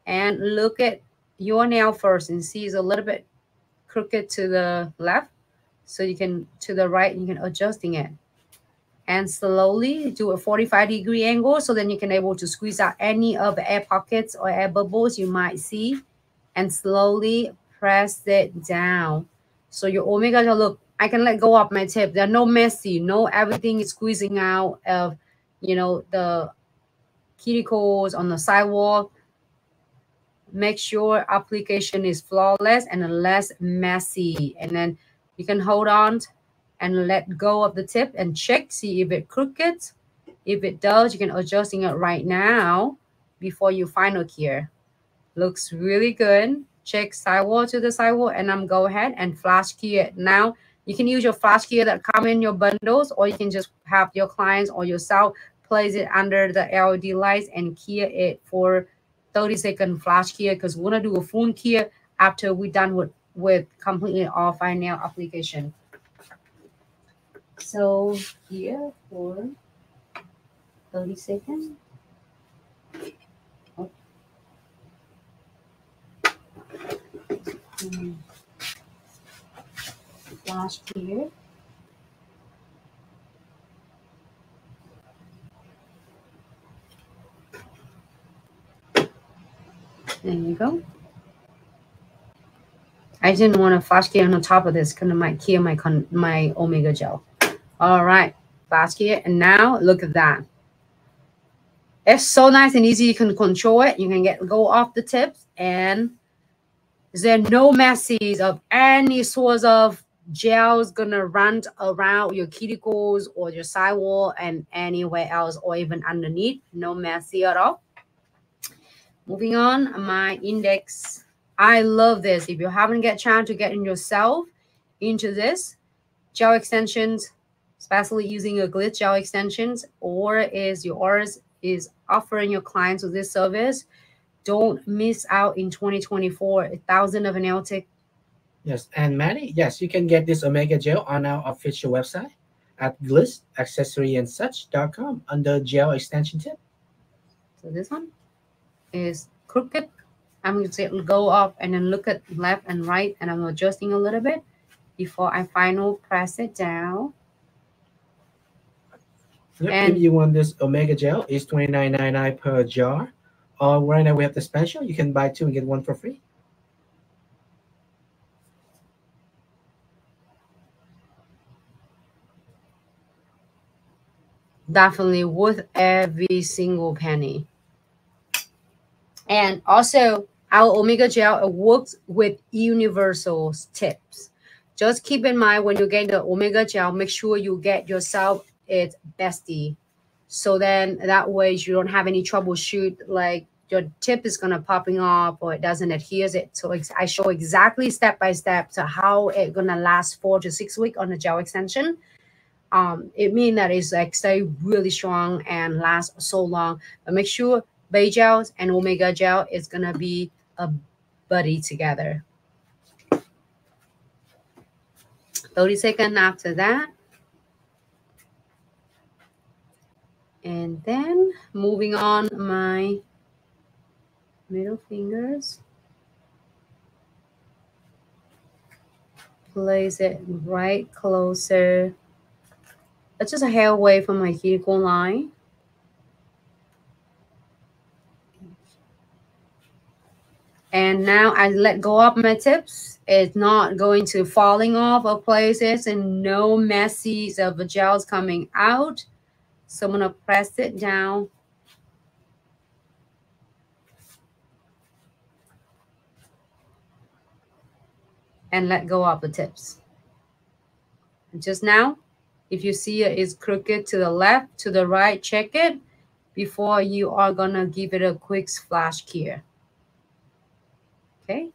And look at your nail first and see it's a little bit crooked to the left. So you can, to the right, you can adjusting it and slowly do a 45 degree angle so then you can able to squeeze out any of the air pockets or air bubbles you might see and slowly press it down so your omega look i can let go of my tip they're no messy no everything is squeezing out of you know the cuticles on the sidewalk make sure application is flawless and less messy and then you can hold on and let go of the tip and check, see if it crooked. If it does, you can adjusting it right now before you final cure. Looks really good. check sidewall to the sidewall, and I'm go ahead and flash key it. Now you can use your flash key that come in your bundles, or you can just have your clients or yourself place it under the LED lights and key it for 30 second flash key because we're gonna do a full key after we're done with with completely our final application. So here for 30 seconds. Oh. Mm. Flash here. There you go. I didn't want to flash key on the top of this because it might kill my my omega gel. All right, flash key, and now look at that. It's so nice and easy. You can control it. You can get go off the tips, and there no messes of any sorts of gels gonna run around your cuticles or your sidewall and anywhere else or even underneath. No messy at all. Moving on, my index. I love this. If you haven't get chance to get in yourself into this gel extensions, especially using a Glitz gel extensions, or is yours is offering your clients with this service, don't miss out in 2024. A thousand of nail tech. Yes, and Maddie, yes, you can get this Omega gel on our official website at glitzaccessoriesandsuch.com under gel extension tip. So this one is crooked. I'm going to go up and then look at left and right and I'm adjusting a little bit before I final press it down. Yep, and if you want this Omega gel, it's twenty nine ninety nine per jar. Or right now we have the special. You can buy two and get one for free. Definitely worth every single penny. And also, our Omega Gel works with universal tips. Just keep in mind when you get the Omega Gel, make sure you get yourself its bestie. So then that way you don't have any troubleshoot like your tip is gonna popping off or it doesn't adhere it. So I show exactly step by step to how it gonna last four to six weeks on the gel extension. Um, it means that it's like stay really strong and last so long. But make sure Bay gels and Omega gel is to be a buddy together. 30 seconds after that. And then moving on my middle fingers. Place it right closer. That's just a hair away from my cuticle line. And now I let go of my tips. It's not going to falling off of places and no messes of the gels coming out. So I'm to press it down. And let go of the tips. just now, if you see it is crooked to the left, to the right, check it before you are going to give it a quick flash here. Okay.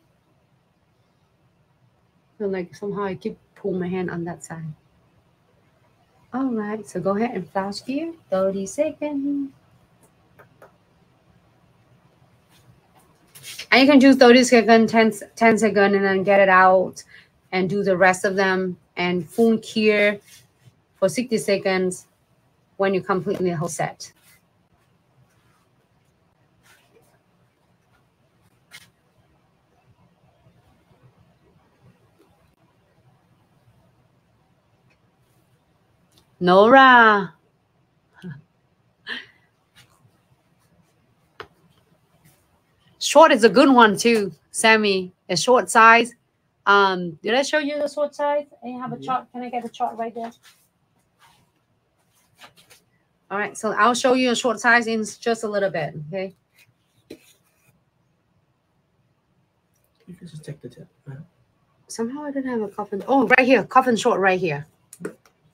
So like somehow I keep pull my hand on that side. All right, so go ahead and flash gear, 30 seconds. And you can do 30 seconds, 10, 10 seconds, and then get it out and do the rest of them and full cure for 60 seconds when you complete the whole set. Nora. Short is a good one too, Sammy. A short size. Um, did I show you the short size? I have a chart. Can I get a chart right there? All right, so I'll show you a short size in just a little bit, okay? You can just take the tip. Somehow I didn't have a coffin. Oh, right here, coffin short right here.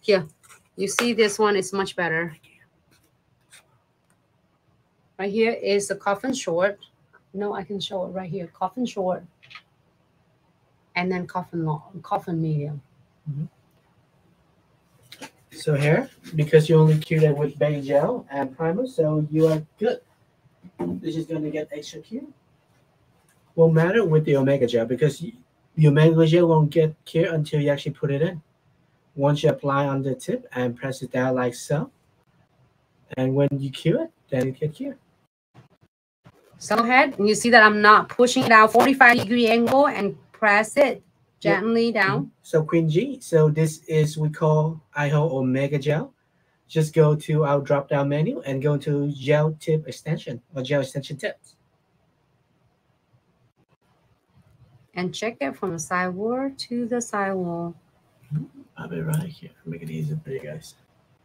Here. You see this one is much better. Right here is the coffin short. No, I can show it right here. Coffin short. and then coffin long, coffin medium. Mm-hmm. So here, because you only cured it with baby gel and primer, so you are good. This is going to get extra cure. Won't matter with the omega gel because the omega gel won't get cured until you actually put it in. Once you apply on the tip and press it down like so, and when you cure it, then it get cured. So ahead and you see that I'm not pushing it out 45 degree angle and press it Yeah. gently mm-hmm. down. So Queen G, so this is we call IHO Omega Gel. Just go to our drop down menu and go to gel tip extension or gel extension tips. and check it from the sidewall to the sidewall. Mm-hmm. I'll be right here. Make it easy for you guys.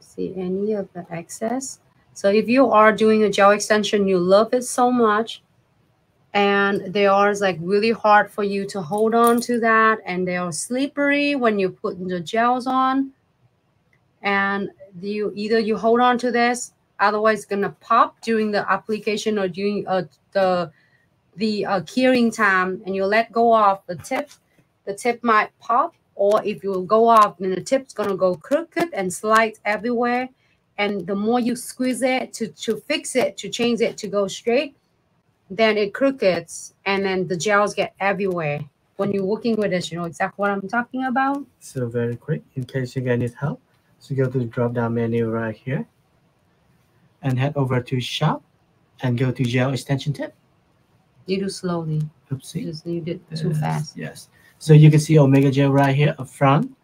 See any of the excess. So if you are doing a gel extension, you love it so much, and they are like really hard for you to hold on to that, and they are slippery when you put the gels on. And you either you hold on to this, otherwise it's gonna pop during the application or during uh, the the uh, curing time, and you let go of the tip, the tip might pop, or if you go off, then the tip's gonna go crooked and slide everywhere. And the more you squeeze it to to fix it, to change it to go straight, then it crookeds, and then the gels get everywhere. When you're working with this, you know exactly what I'm talking about. So very quick, in case you guys need help. So go to the drop down menu right here and head over to shop and go to gel extension tip. You do slowly. Oopsie. Just you did too Yes, fast. Yes. So you can see Omega Gel right here up front.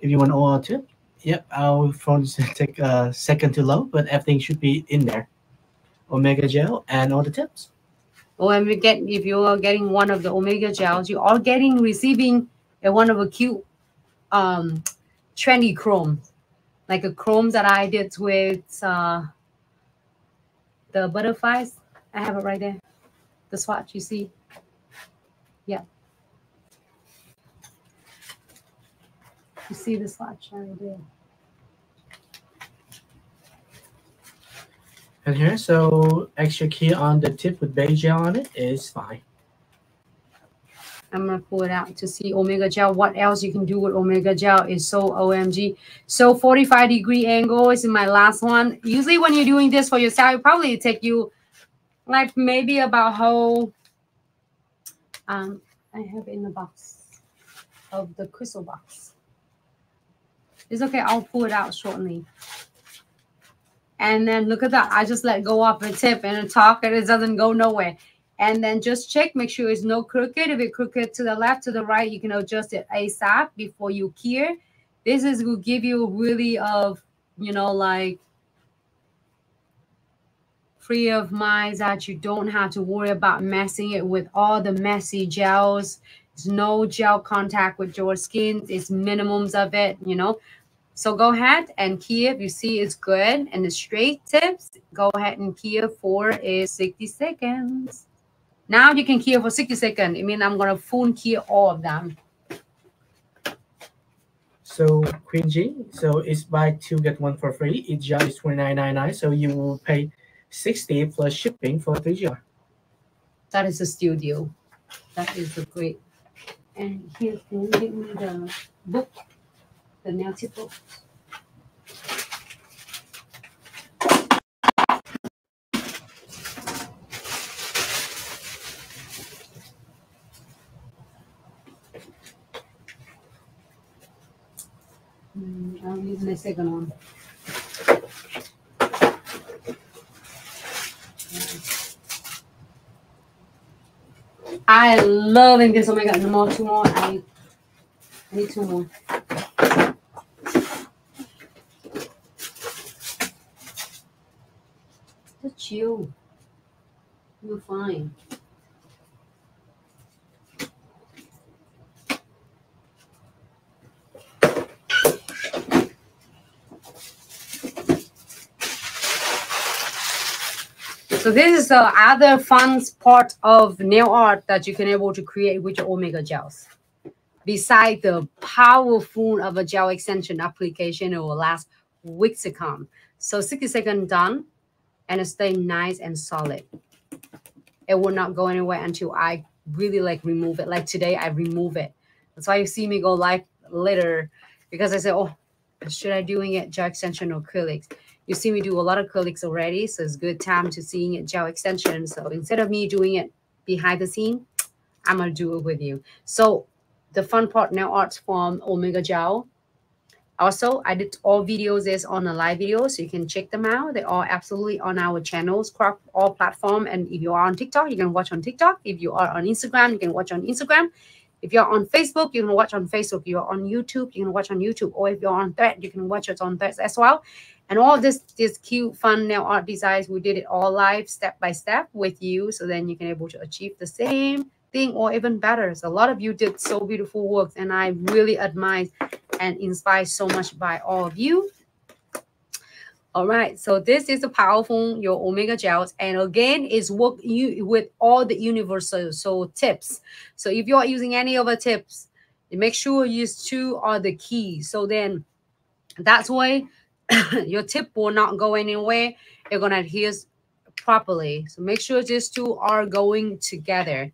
If you want all our tip, yep, our phones take a second to load, but everything should be in there. Omega Gel and all the tips. Or when we get if you are getting one of the omega gels, you are getting receiving a one of a cute um trendy chrome. Like a chrome that I did with uh the butterflies. I have it right there. The swatch, you see? Yeah. You see the swatch right there. Here, so extra key on the tip with base gel on it is fine. I'm gonna pull it out to see Omega Gel. What else you can do with Omega Gel is so OMG. So 45 degree angle is my last one. Usually when you're doing this for yourself, it probably take you like maybe about whole. Um, I have in the box of the crystal box. It's okay. I'll pull it out shortly. And then look at that. I just let go off a tip and a talk, and it doesn't go nowhere. And then just check make sure it's no crooked. If it crooked to the left to the right you can adjust it asap before you cure. This is will give you really of you know like free of mind that you don't have to worry about messing it with all the messy gels. There's no gel contact with your skin. It's minimums of it you know so go ahead and key if you see it's good and the straight tips go ahead and key for is 60 seconds now you can key for 60 seconds. I mean, I'm going to full key all of them. So Queen G, so it's buy two get one for free. Each jar is twenty nine ninety nine. So you will pay sixty plus shipping for three jar. That is a studio. That is a great. And here, can you give me the book, the tip book? Mm, I'll use my second one. I loving this. Oh my god, no more, two more. I need two more. Chill. You're fine. So this is the other fun part of nail art that you can able to create with your Omega gels. Beside the powerful of a gel extension application, it will last weeks to come. So 60 seconds done, and stay nice and solid. It will not go anywhere until I really like remove it. Like today, I remove it. That's why you see me go live later because I said, oh, should I doing it gel extension or acrylics? You see me do a lot of acrylics already, so it's good time to seeing it gel extension. So instead of me doing it behind the scene, I'm gonna do it with you. So the fun part now arts from Omega Gel. Also, I did all videos is on a live video, so you can check them out. They are absolutely on our channels, crop all platform. And if you are on TikTok, you can watch on TikTok. If you are on Instagram, you can watch on Instagram. If you're on Facebook, you can watch on Facebook. You're on YouTube, you can watch on YouTube. Or if you're on Thread, you can watch it on Thread as well. And all this this cute, fun nail art designs, we did it all live, step by step with you. So then you can able to achieve the same thing or even better. So a lot of you did so beautiful work, and I really admire and inspired so much by all of you. All right, so this is the powerful your omega gels, and again, it's work you with all the universal so tips. So if you are using any of the tips, make sure use two are the key. So then, that's why your tip will not go anywhere. You're gonna adhere properly. So make sure these two are going together.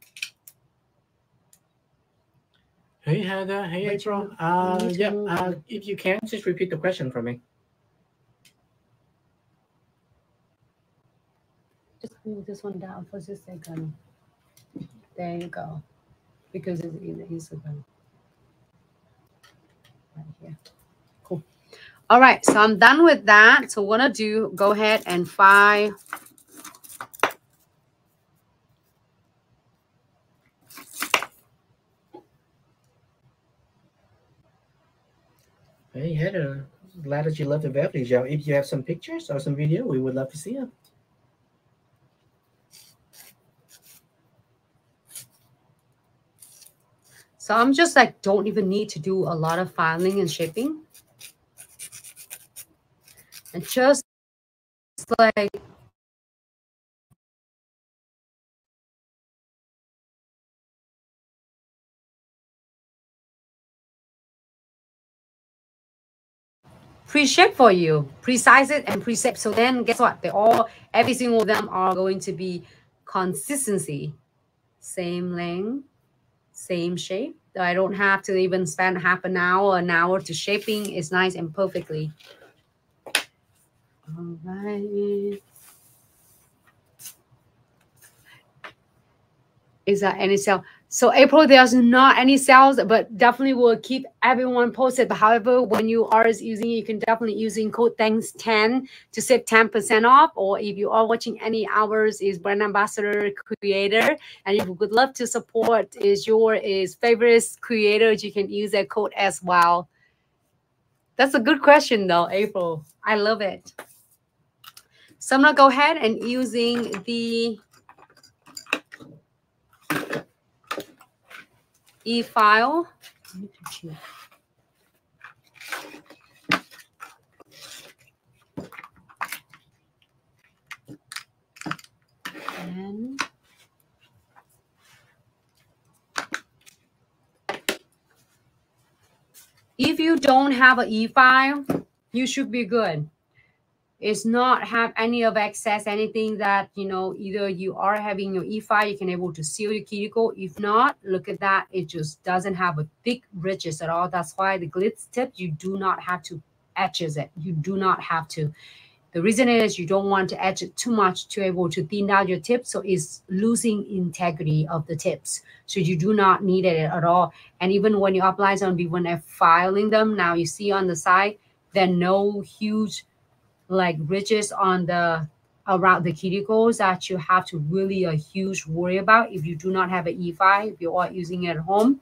Hey Heather, hey April. Uh, yeah, uh, if you can, just repeat the question for me. Just move this one down for just a second. There you go. Because it's in the Instagram. Right here. Cool. All right, so I'm done with that. So what I do, go ahead and file Hey, Heather, uh, glad that you love the Beverly Gel. If you have some pictures or some video, we would love to see them. So I'm just like, don't even need to do a lot of filing and shipping. And just like pre-ship for you, pre-size it and pre-ship. So then guess what? They all, every single of them are going to be consistency. Same length, same shape. So I don't have to even spend half an hour, an hour to shaping. It's nice and perfectly. All right. Is that any cell? So April, there's not any sales, but definitely will keep everyone posted. But however, when you are using you can definitely using code thanks 10 to save 10% off. Or if you are watching any hours is brand ambassador creator. And if you would love to support is your is favorite creators, you can use that code as well. That's a good question though, April. I love it. So I'm gonna go ahead and using the e-file. And if you don't have an e-file, you should be good is not have any of excess anything that you know either you are having your e-file you can able to seal your cuticle. If not look at that it just doesn't have a thick ridges at all. That's why the glitz tip you do not have to etches it. You do not have to. The reason is you don't want to etch it too much to able to thin out your tip so it's losing integrity of the tips. So you do not need it at all. And even when you apply on when they're filing them now you see on the side there are no huge like ridges on the around the cuticles that you have to really a huge worry about if you do not have an E-file, if you are using it at home.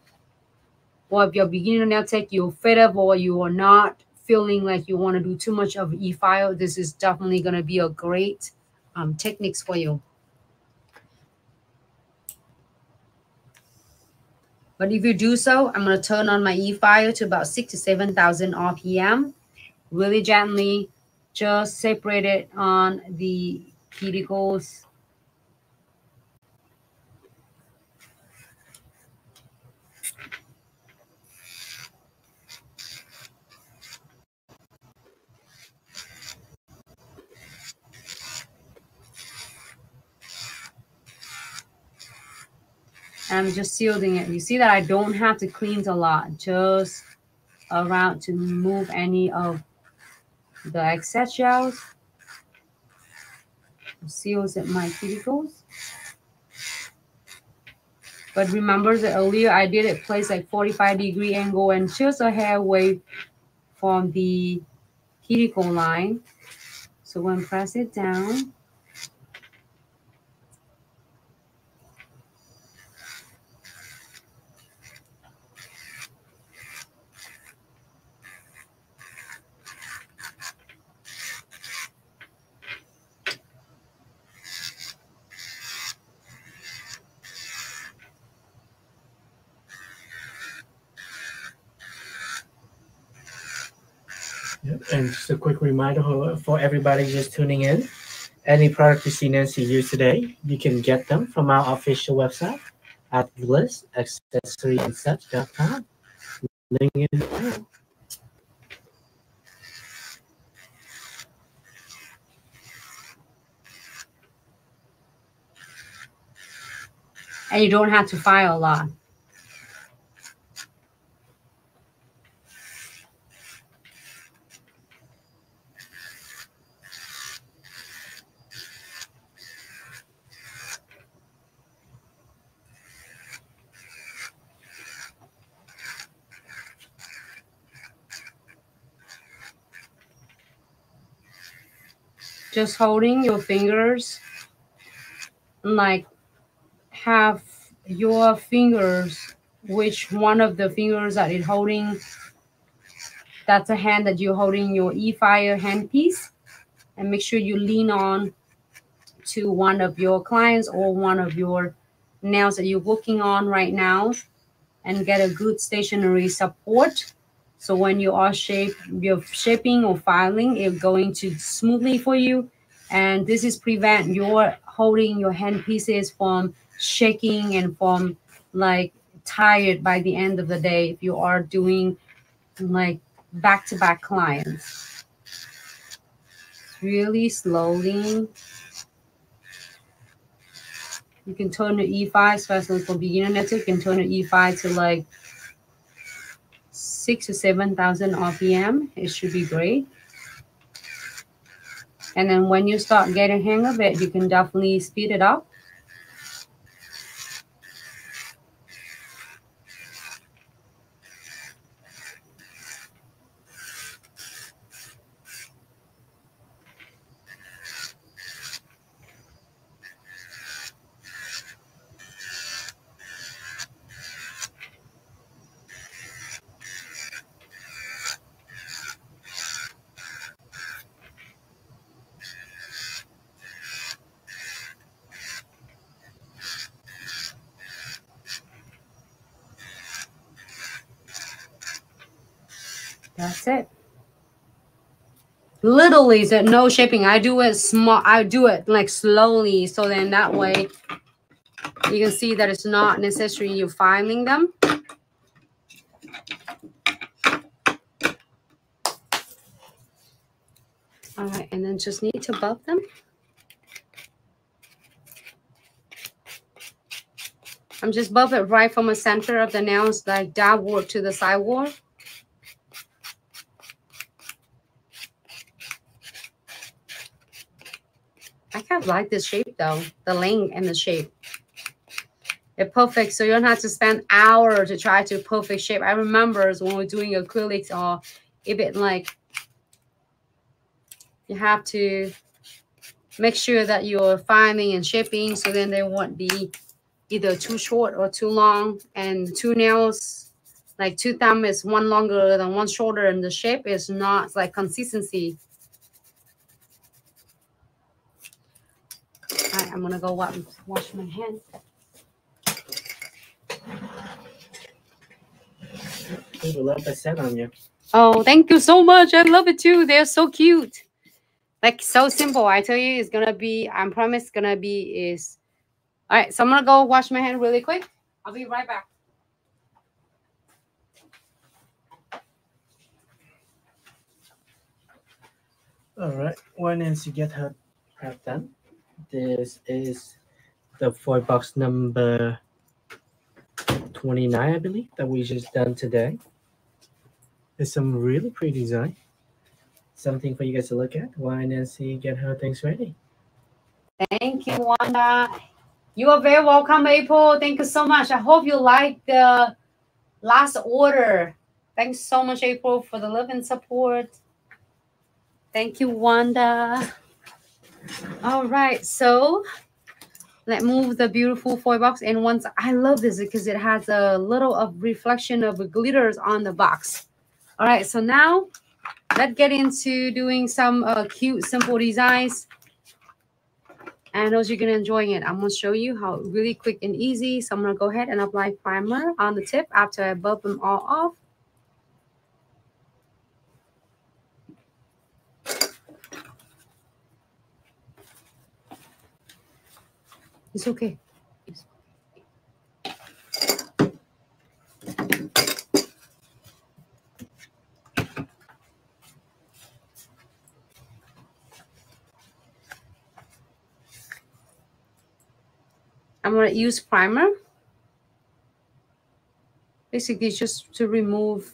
Or if you're beginner nail tech, you're fed up or you are not feeling like you want to do too much of E-file, this is definitely going to be a great um, for you. But if you do so, I'm going to turn on my E-file to about six to 7,000 RPM. Really gently just separate it on the cuticles. I'm just sealing it. You see that I don't have to clean a lot, just around to move any of the excess shells, Seals it my cuticles. But remember that earlier I did it place like 45 degree angle and just a hair away from the cuticle line. So when press it down, Yep. And just a quick reminder for everybody just tuning in. Any product you see Nancy use today, you can get them from our official website at glitzaccessoriesandsuch.com. Link in and you don't have to file a lot. Just holding your fingers like have your fingers which one of the fingers that is holding that's a hand that you're holding your e-file handpiece. And make sure you lean on to one of your clients or one of your nails that you're working on right now and get a good stationary support so when you are shape, you're shaping or filing, it's going to smoothly for you. And this is prevent your holding your hand pieces from shaking and from like tired by the end of the day if you are doing like back-to-back clients. Really slowly. You can turn the E-file, especially for beginner you can turn the E-file to like six to 7,000 RPM. It should be great. And then when you start getting hang of it, you can definitely speed it up. That's it. Literally, so no shaping. I do it small. I do it like slowly, so then that way you can see that it's not necessary you filing them. All right, and then just need to buff them. I'm just buff it right from the center of the nails, like downward to the sideward. I kind of like this shape though, the length and the shape. It's perfect, so you don't have to spend hours to try to perfect shape. I remember when we're doing acrylics or even like you have to make sure that you're filing and shaping so then they won't be either too short or too long and two nails like two thumb is one longer than one shorter and the shape is not like consistency right, I'm gonna go wash, wash my hands. There's a little bit on you. Oh, thank you so much. I love it too. They're so cute. Like so simple. I tell you, it's gonna be, I promise gonna be is all right. So I'm gonna go wash my hand really quick. I'll be right back. All right. Once you get her prep done, this is the foil box number 29, I believe, that we just done today. There's some really pretty design. Something for you guys to look at while Nancy get her things ready. Thank you, Wanda. You are very welcome, April. Thank you so much. I hope you like the last order. Thanks so much, April, for the love and support. Thank you, Wanda. All right, so let's move the beautiful foil box. And once I love this because it has a little of reflection of glitters on the box. All right, so now let's get into doing some uh, cute, simple designs. And those you're gonna enjoy it. I'm gonna show you how really quick and easy. So I'm gonna go ahead and apply primer on the tip after I bub them all off. It's okay. I'm going to use primer. Basically, just to remove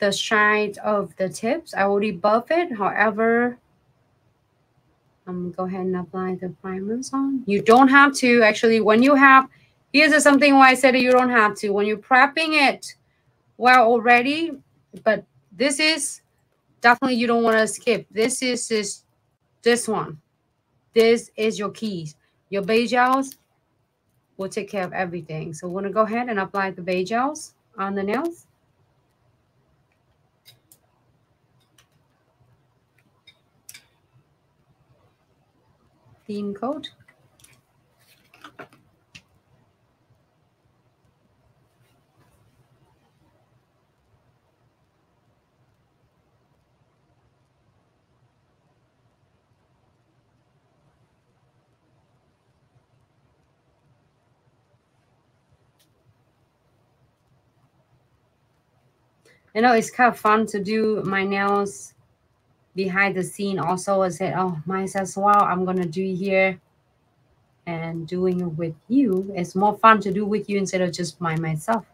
the shine of the tips. I already buff it. However, I'm gonna go ahead and apply the primers on. You don't have to actually when you have here's something why I said you don't have to when you're prepping it well already, but this is definitely you don't want to skip. This is this this one. This is your keys. Your bay gels will take care of everything. So we're gonna go ahead and apply the bay gels on the nails. Theme code. You know, it's kind of fun to do my nails behind the scene also I said, oh, might as well I'm gonna do here and doing it with you. It's more fun to do with you instead of just by myself.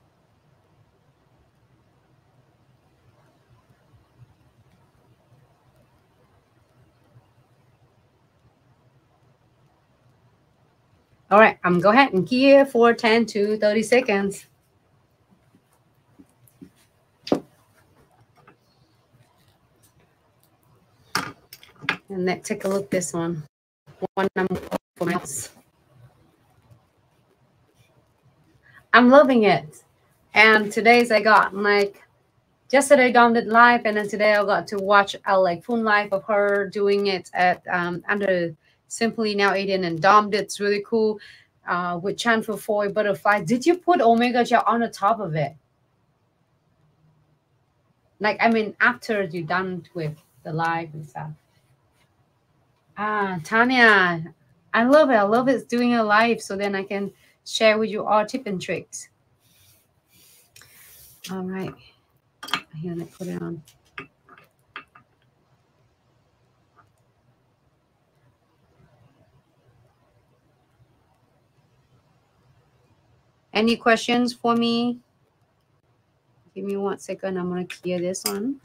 All right, I'm go ahead and here for 10 to 30 seconds. And let's take a look this one. One number for else. I'm loving it. And today's I got like yesterday I it live and then today I got to watch a like full live of her doing it at um under Simply Now Aiden and Dom it's really cool uh with Chanful Foil Butterfly. Did you put Omega Gel on the top of it? Like I mean after you done with the live and stuff. Ah, Tanya, I love it. I love it doing a live so then I can share with you all tip and tricks. All right. Let me put it on. Any questions for me? Give me one second. I'm going to clear this one.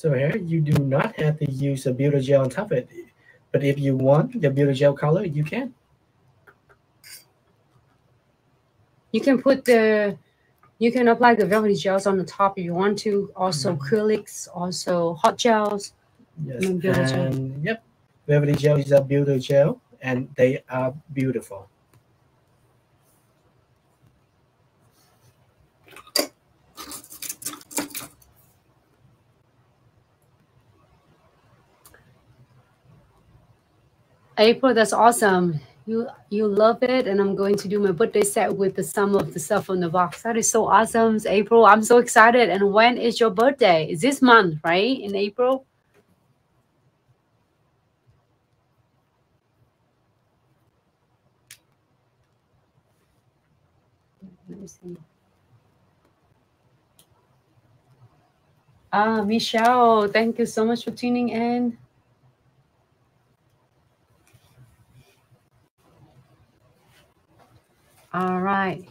So here you do not have to use a beauty gel on top of it. But if you want the beauty gel color, you can. You can put the, you can apply the velvety gels on the top if you want to. Also mm-hmm. acrylics, also hot gels. Yes, and, and yep, velvety gel is a beauty gel, and they are beautiful. April, that's awesome. You you love it, and I'm going to do my birthday set with the sum of the stuff on the box. That is so awesome, April. I'm so excited. And when is your birthday? Is this month, right? In April? Let me see. Ah, Michelle, thank you so much for tuning in. All right.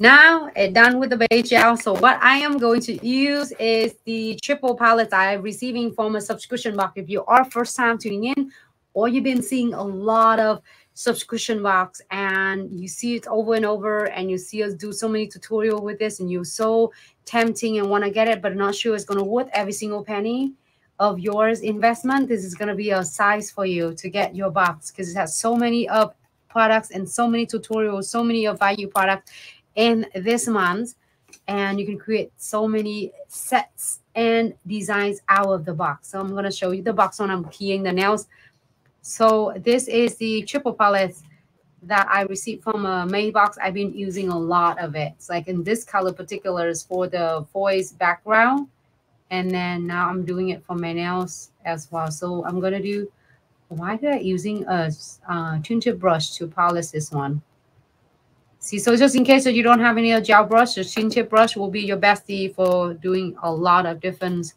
Now it done with the base gel. So what I am going to use is the triple palettes I'm receiving from a subscription box. If you are first time tuning in or you've been seeing a lot of subscription box and you see it over and over and you see us do so many tutorial with this and you're so tempting and want to get it but not sure it's going to worth every single penny of yours investment this is going to be a size for you to get your box because it has so many of products and so many tutorials, so many of value products in this month. And you can create so many sets and designs out of the box. So I'm going to show you the box when I'm keying the nails. So this is the triple palette that I received from uh, a May box. I've been using a lot of it. It's like in this color particular is for the voice background. And then now I'm doing it for my nails as well. So I'm going to do why am I using a uh, tinted brush to polish this one? See, so just in case that you don't have any gel brush, the tinted brush will be your bestie for doing a lot of different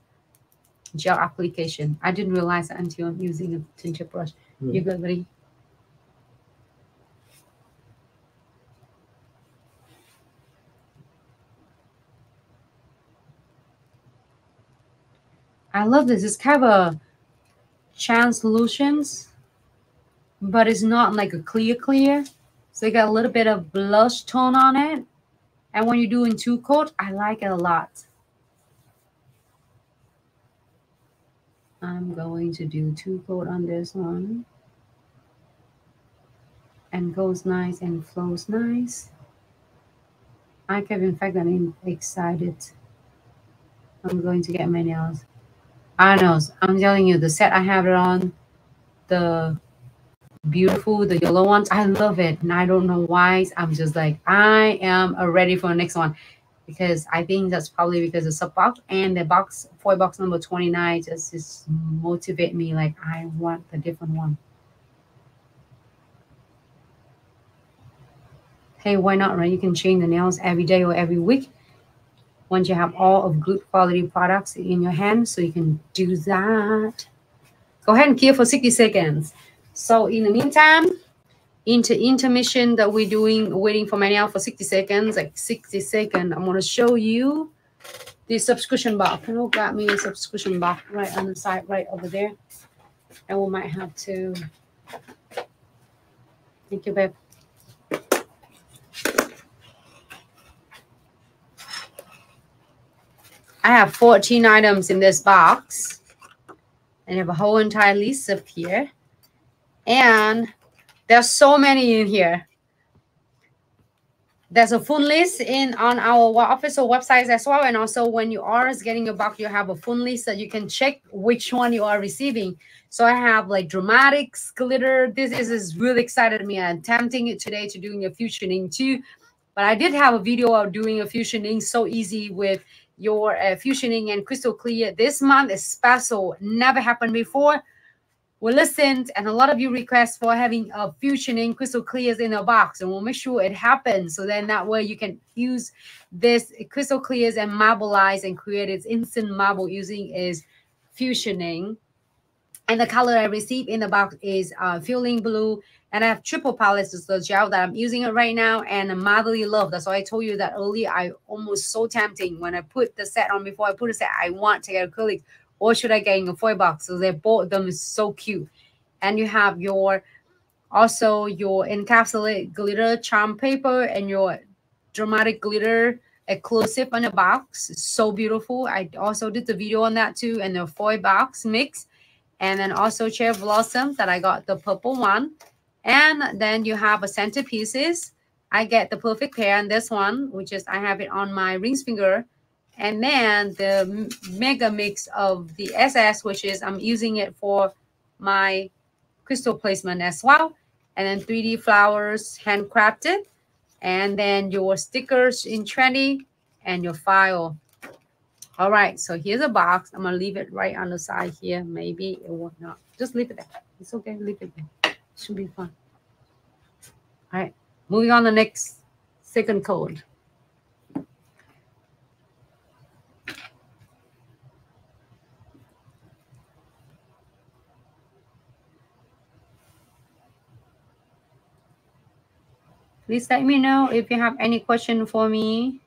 gel application. I didn't realize that until I'm using a tinted brush. Mm. You good, buddy? I love this. It's kind of a translucent, but it's not like a clear clear. So you got a little bit of blush tone on it. And when you're doing two coat, I like it a lot. I'm going to do two coat on this one. And goes nice and flows nice. I can, in fact, I'm excited. I'm going to get my nails. Know. I'm telling you, the set I have it on, the beautiful, the yellow ones, I love it. And I don't know why. I'm just like, I am ready for the next one. Because I think that's probably because the sub box and the box foil box number 29 just, just motivate me like I want the different one. Hey, why not, right? You can change the nails every day or every week once you have all of good quality products in your hand. So you can do that. Go ahead and key for 60 seconds. So in the meantime, into intermission that we're doing, waiting for nail for 60 seconds, like 60 seconds, I'm going to show you the subscription box. You grab me a subscription box right on the side, right over there? And we might have to. Thank you, babe. I have 14 items in this box. And I have a whole entire list up here. And there's so many in here. There's a full list in on our official websites as well. And also when you are getting a box, you have a full list that you can check which one you are receiving. So I have like dramatics, glitter. This is, is really excited me. I'm attempting it today to doing a fusioning too. But I did have a video of doing a fusioning so easy with your uh, fusioning and crystal clear this month. Is special. Never happened before. We listened and a lot of you request for having a fusioning crystal clears in a box and we'll make sure it happens so then that way you can use this crystal clears and marbleize and create its instant marble using is fusioning. And the color i received in the box is uh feeling blue and I have triple palettes, is the gel that I'm using it right now, and Motherly Love. That's why I told you that earlier. I almost so tempting when I put the set on before I put a set. I want to get acrylics, or should I get in a foil box? So they both them is so cute. And you have your also your encapsulate glitter charm paper and your dramatic glitter exclusive on the box. So beautiful. I also did the video on that too, and the foil box mix. And then also Cherry Blossom that I got the purple one. And then you have a centerpieces. I get the perfect pair on this one, which is I have it on my rings finger. And then the mega mix of the SS, which is I'm using it for my crystal placement as well. and then 3D flowers handcrafted, and then your stickers in trendy and your file. All right, so here's a box. I'm gonna leave it right on the side here. Maybe it will not. Just leave it there. It's okay, leave it there. Should be fun. All right, moving on the next second code. Please let me know if you have any question for me.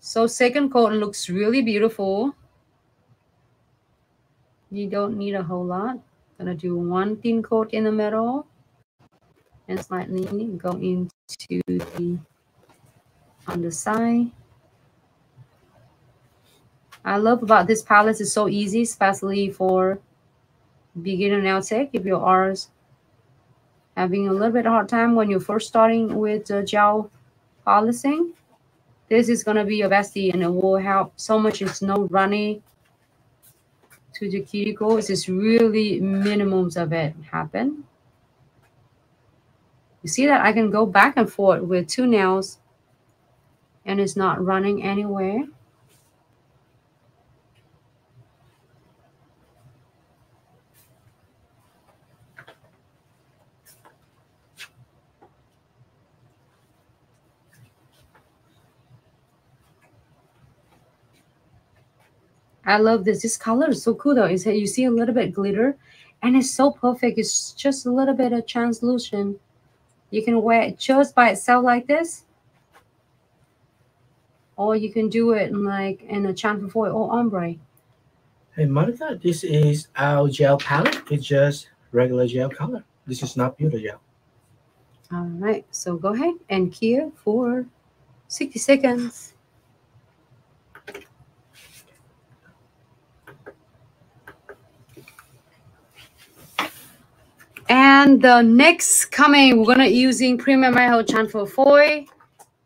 So second coat looks really beautiful. You don't need a whole lot. Gonna do one thin coat in the middle and slightly go into the on the side. I love about this palette is so easy, especially for beginner nail tech. If you are having a little bit of hard time when you're first starting with uh, gel polishing, this is gonna be your bestie and it will help so much. It's no running to the cuticles. It's really minimums of it happen. You see that I can go back and forth with two nails and it's not running anywhere. I love this. This color is so cool though. You see a little bit glitter and it's so perfect. It's just a little bit of translucent. You can wear it just by itself like this. Or you can do it in like in a chamfer foil or ombre. Hey Monica, this is our gel palette. It's just regular gel color. This is not beauty gel. All right, so go ahead and cure for 60 seconds. And the next coming, we're gonna using Premium Iho Chanfo foil,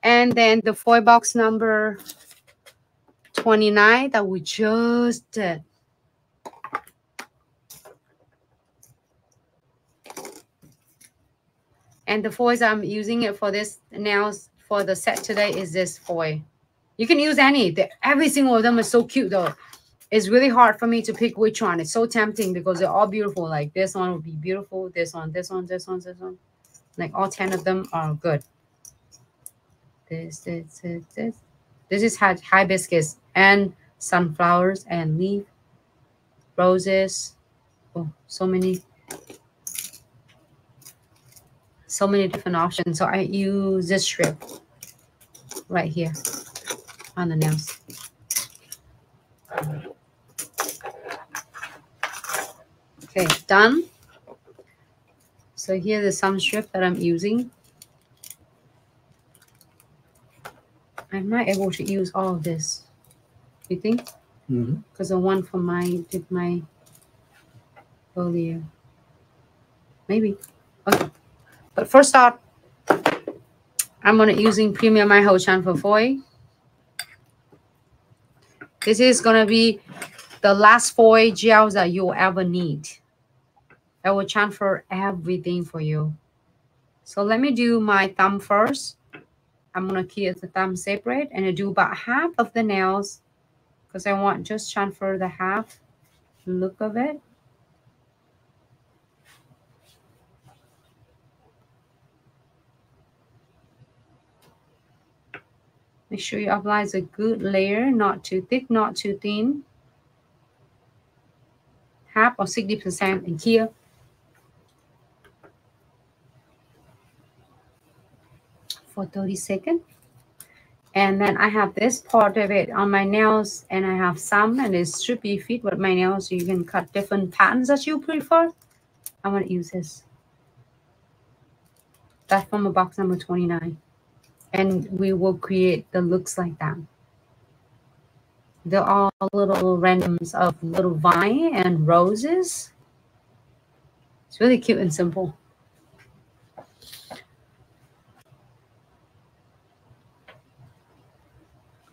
and then the foil box number 29 that we just did. And the foils I'm using it for this nails for the set today is this foil. You can use any. Every single of them is so cute though it's really hard for me to pick which one. It's so tempting because they're all beautiful. Like this one would be beautiful. This one, this one, this one, this one. Like all 10 of them are good. This, this, this, this. This is had hibiscus and sunflowers and leaf, roses. Oh, so many, so many different options. So I use this strip right here on the nails. Okay, done. So here the sum strip that I'm using. I'm not able to use all of this. You think? Because mm -hmm. the one for my did my earlier. Maybe. Okay. But first off, I'm gonna using Premium Iho Chan for foil. This is gonna be the last foil gels that you'll ever need. I will transfer everything for you. So let me do my thumb first. I'm going to keep the thumb separate and I do about half of the nails because I want just transfer the half look of it. Make sure you apply a good layer, not too thick, not too thin. Half or 60% in here. For 30 seconds. And then I have this part of it on my nails and I have some and it should be fit with my nails. So you can cut different patterns that you prefer. I'm to use this. That's from a box number 29. And we will create the looks like that. They're all little randoms of little vine and roses. It's really cute and simple.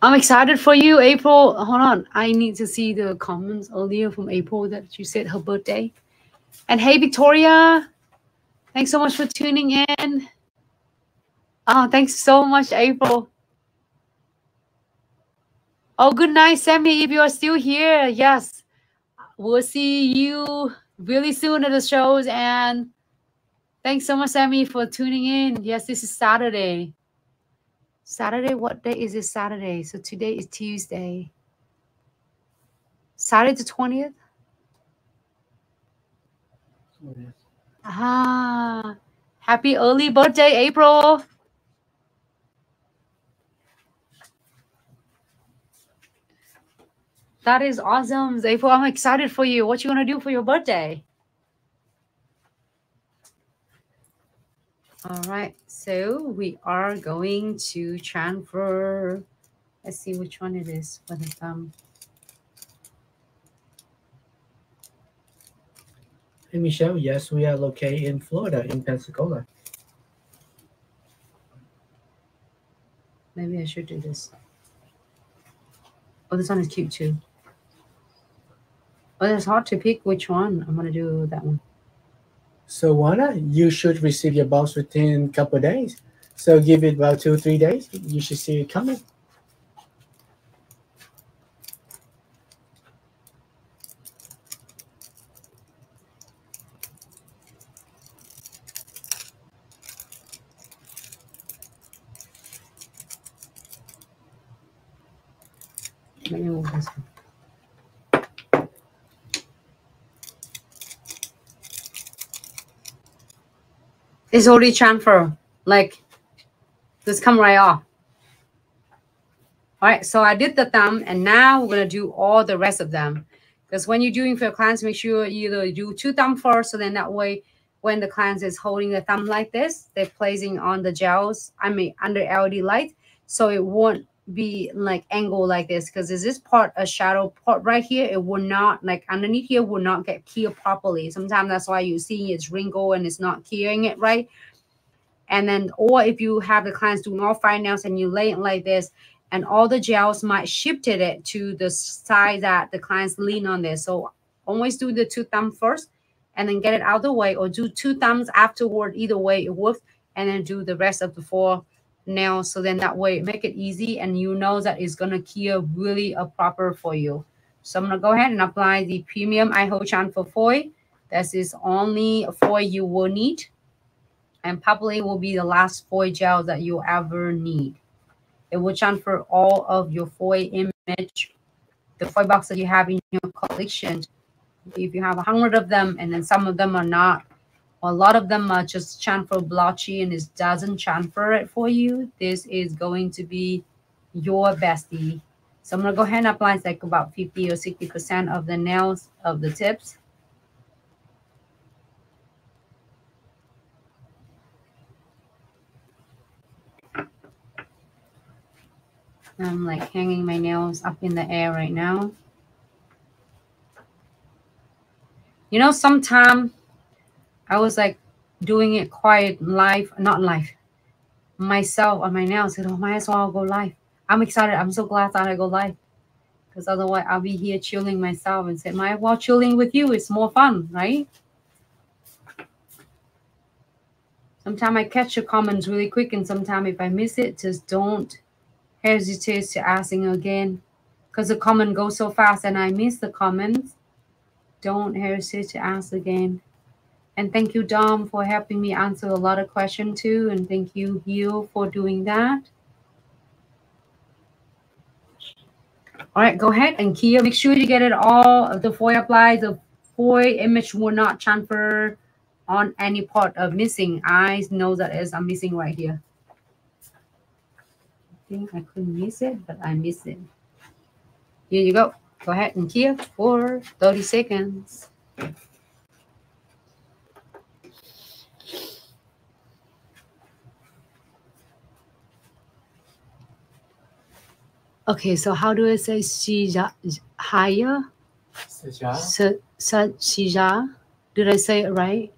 I'm excited for you, April. Hold on. I need to see the comments earlier from April that you said her birthday. And hey, Victoria. Thanks so much for tuning in. Oh, thanks so much, April. Oh, good night, Sammy. If you are still here, yes, we'll see you really soon at the shows. And thanks so much, Sammy, for tuning in. Yes, this is Saturday. Saturday, what day is it? Saturday. So today is Tuesday. Saturday the 20th? Ah, happy early birthday, April. That is awesome, April. I'm excited for you. What you gonna do for your birthday? All right, so we are going to transfer. Let's see which one it is for the thumb. Hey, Michelle, yes, we are located in Florida, in Pensacola. Maybe I should do this. Oh, this one is cute too. Oh, it's hard to pick which one. I'm gonna do that one. So Juana, you should receive your box within a couple of days. So give it about two three days. You should see it coming. Let me move this one. It's already transfer. Like, just come right off. All right, so I did the thumb, and now we're gonna do all the rest of them. Because when you're doing for your clients, make sure you either do two thumb first, so then that way, when the client is holding the thumb like this, they're placing on the gels, I mean, under LED light, so it won't be like angle like this because is this part a shadow part right here? It will not like underneath here will not get clear properly. Sometimes that's why you see it's wrinkle and it's not clearing it right. And then or if you have the clients doing all fine nails and you lay it like this and all the gels might shifted it to the side that the clients lean on this. So always do the two thumb first and then get it out the way or do two thumbs afterward either way it works and then do the rest of the four nail so then that way make it easy and you know that it's gonna cure really a proper for you. So i'm gonna go ahead and apply the premium iho chan for foil this is only foil you will need. And probably will be the last foil gel that you ever need. It will transfer all of your foil image the foil box that you have in your collection. If you have a hundred of them and then some of them are not a lot of them are just transfer blotchy and it doesn't transfer it for you. This is going to be your bestie. So I'm going to go ahead and apply like about 50 or 60% of the nails of the tips. I'm like hanging my nails up in the air right now. You know, sometimes I was like doing it quiet live, not live, myself on my nails. Said, oh, might as well go live. I'm excited. I'm so glad that I go live. Because otherwise I'll be here chilling myself and say, might well chilling with you. It's more fun, right? Sometimes I catch your comments really quick, and sometimes if I miss it, just don't hesitate to asking again. Because the comment goes so fast and I miss the comments. Don't hesitate to ask again. And thank you, Dom, for helping me answer a lot of questions too. And thank you, Hugh, for doing that. All right, go ahead and Kia, make sure you get it all the foil applies, The foil image will not transfer on any part of missing. I know that is I'm missing right here. I think I couldn't miss it, but I missed it. Here you go. Go ahead and Kia for 30 seconds. Okay, so how do I say Shija higher? Saja. Shija. Did I say it right?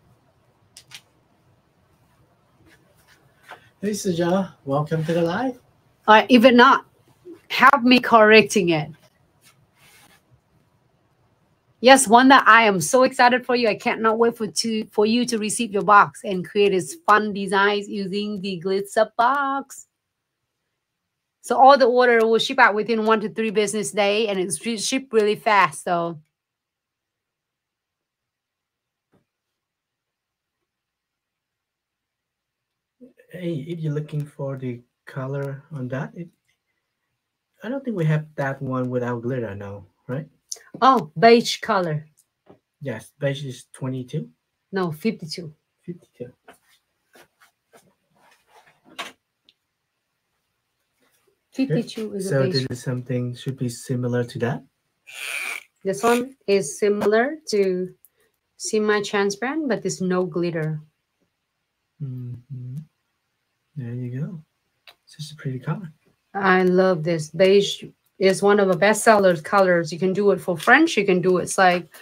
Hey, Saja. Welcome to the live. All right, if it not, help me correcting it. Yes, one that I am so excited for you. I cannot wait for to for you to receive your box and create this fun designs using the Glitz Up box. So all the order will ship out within one to three business day, and it's shipped really fast. So. Hey, if you're looking for the color on that, it, I don't think we have that one without glitter, now, right? Oh, beige color. Yes, beige is 22. No, 52. 52. Fifty-two is So beige. this is something should be similar to that. This one is similar to semi-transparent, but there's no glitter. Mhm. There you go. It's just a pretty color. I love this. Beige is one of the best sellers colors. You can do it for French. You can do it's like,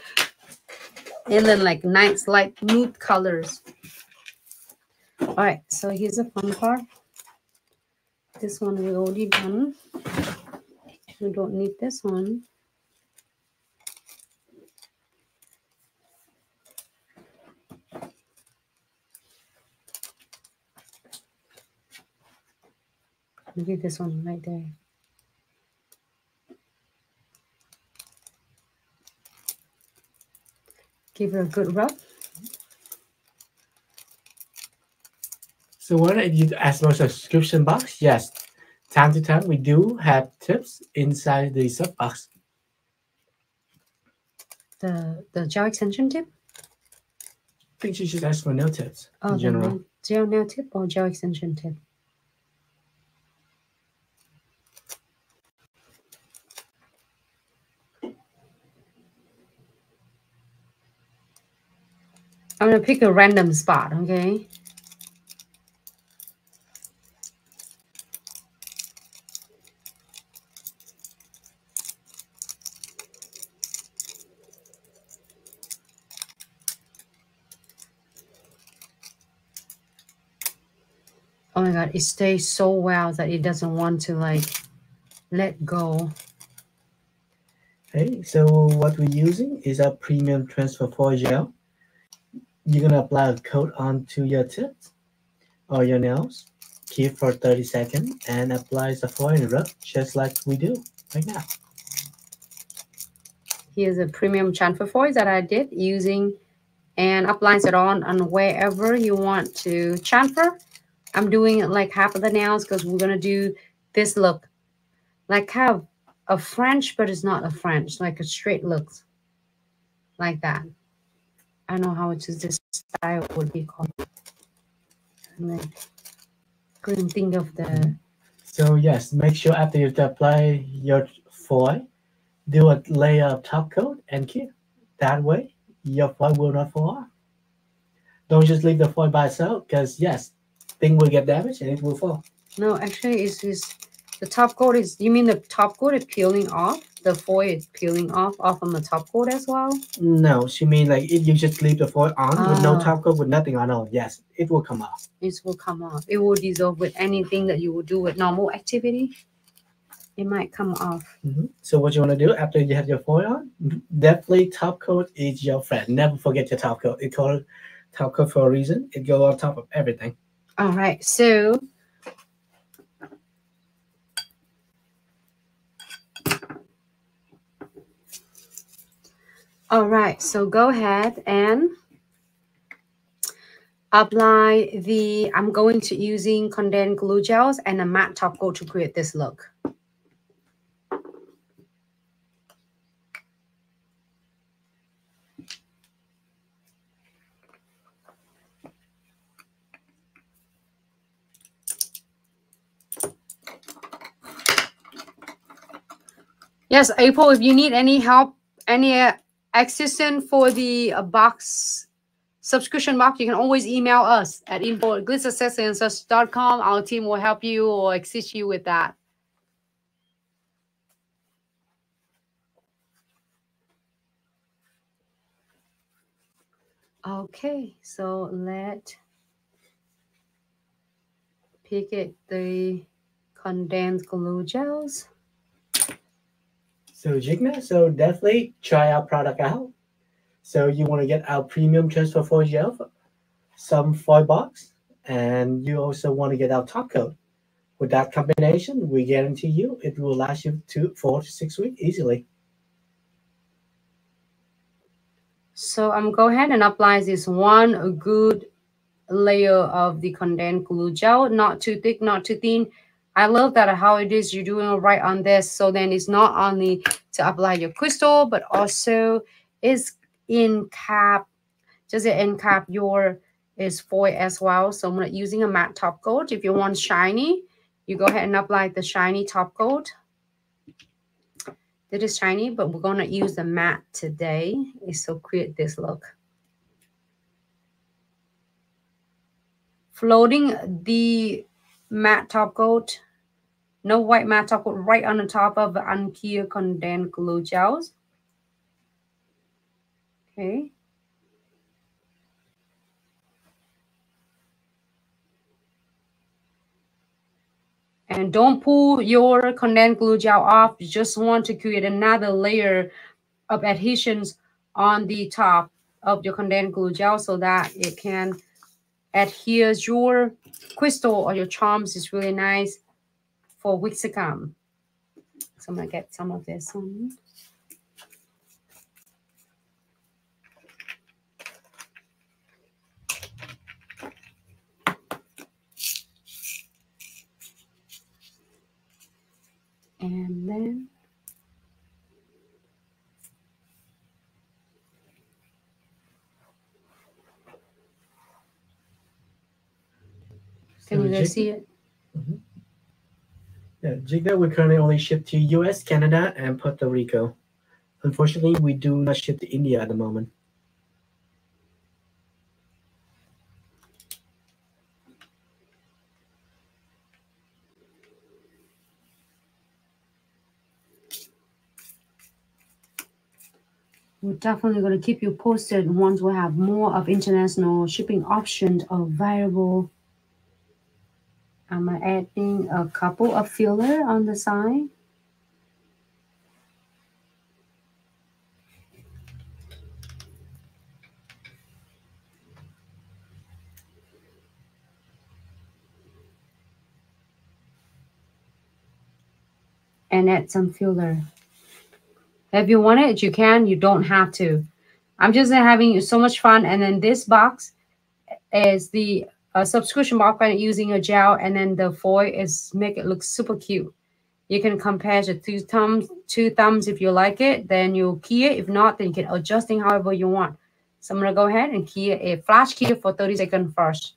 and then like nice light nude colors. All right, so here's a fun part. This one we already done. We don't need this one. Maybe this one right there. Give it a good rub. So what if you ask for subscription box? Yes. Time to time we do have tips inside the sub box. The the gel extension tip. I think you should ask for nail tips Oh, in general. nail- gel nail tip or gel extension tip. I'm gonna pick a random spot, okay? God, it stays so well that it doesn't want to like let go. Hey, so what we're using is a premium transfer foil gel. You're gonna apply a coat onto your tips or your nails, keep for 30 seconds, and apply the foil and rub just like we do right now. Here's a premium transfer foil that I did using and applies it on on wherever you want to transfer. I'm doing like half of the nails because we're gonna do this look. Like have a French, but it's not a French, like a straight look. Like that. I don't know how it is this style would be called. Then couldn't think of the So yes, make sure after you apply your foil, do a layer of top coat and keep. That way, your foil will not fall off. Don't just leave the foil by itself, because yes, thing will get damaged and it will fall. No, actually, it's just the top coat is. You mean the top coat is peeling off? The foil is peeling off off on the top coat as well. No, she mean like if you just leave the foil on with no Ah. top coat with nothing on all, yes, it will come off. It will come off. It will dissolve with anything that you will do with normal activity. It might come off. Mhm. So what you want to do after you have your foil on, definitely top coat is your friend. Never forget your top coat. It called top coat for a reason. It go on top of everything. All right. So All right, so go ahead and apply the, I'm going to using condensed glue gels and a matte top coat to create this look. Yes, April, if you need any help, any uh, assistance for the uh, box subscription box, you can always email us at info. Our team will help you or assist you with that. Okay, so let pick it the condensed glue gels. So Jigna, so definitely try our product out. So you want to get our premium transfer foil gel, some foil box, and you also want to get our top coat. With that combination, we guarantee you it will last you two, four to six weeks easily. So I'm go ahead and apply this one good layer of the condensed glue gel, not too thick, not too thin. I love that how it is you're doing it right on this. So then it's not only to apply your crystal, but also is in cap, just in cap your is foil as well. So I'm using a matte top coat. If you want shiny, you go ahead and apply the shiny top coat. It is shiny, but we're gonna use the matte today. It's so create this look. Floating the matte top coat, no white matte top coat, right on the top of the uncured condensed glue gels. Okay. And don't pull your condensed glue gel off. You just want to create another layer of adhesions on the top of your condensed glue gel so that it can adhere your crystal or your charms is really nice for weeks to come. So I'm going to get some of this on. And then Can you go see it? Mm-hmm. Yeah, Jigna, we currently only ship to US, Canada, and Puerto Rico. Unfortunately, we do not ship to India at the moment. We're definitely going to keep you posted once we have more of international shipping options available. I'm adding a couple of filler on the side. And add some filler. If you want it, you can. You don't have to. I'm just having so much fun. And then this box is the uh, subscription by using a gel. And then the foil is make it look super cute. You can compare the two thumbs, two thumbs if you like it. Then you key it. If not, then you can adjust it however you want. So I'm to go ahead and key a flash key for 30 seconds first.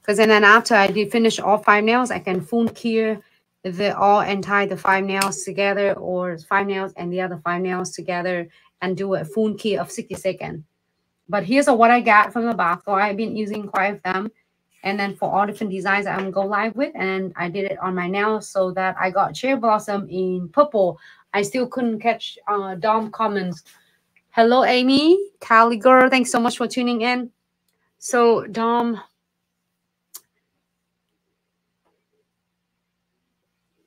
Because then after I did finish all five nails, I can full key the all and tie the five nails together or five nails and the other five nails together and do a full key of 60 seconds. But here's what I got from the box. So I've been using quite of them. And then for all different designs I'm go live with. And I did it on my nails so that I got cherry blossom in purple. I still couldn't catch uh, Dom comments. Hello, Amy, Cali girl. Thanks so much for tuning in. So Dom,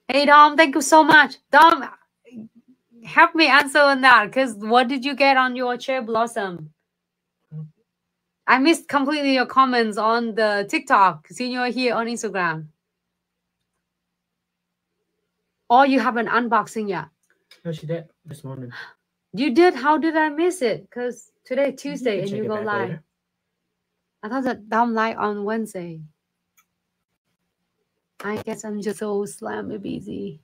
Hey, Dom, thank you so much. Dom, help me answer on that because what did you get on your cherry blossom? I missed completely your comments on the TikTok. Seeing you here on Instagram. Or you have an unboxing yet? No, she did this morning. You did? How did I miss it? Because today Tuesday you and you go live. Later. I thought that Dom live on Wednesday. I guess I'm just so slammy busy.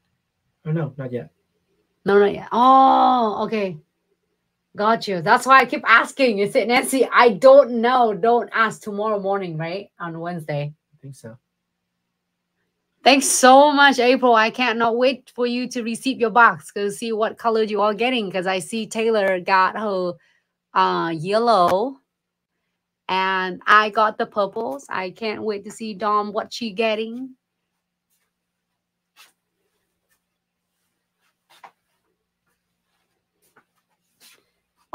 Oh no, not yet. No, not yet. Oh, okay. Got you. That's why I keep asking. You said Nancy, I don't know. Don't ask tomorrow morning, right? On Wednesday. I think so. Thanks so much, April. I cannot wait for you to receive your box Go see what color you are getting. Because I see Taylor got her uh yellow and I got the purples. I can't wait to see Dom what she getting.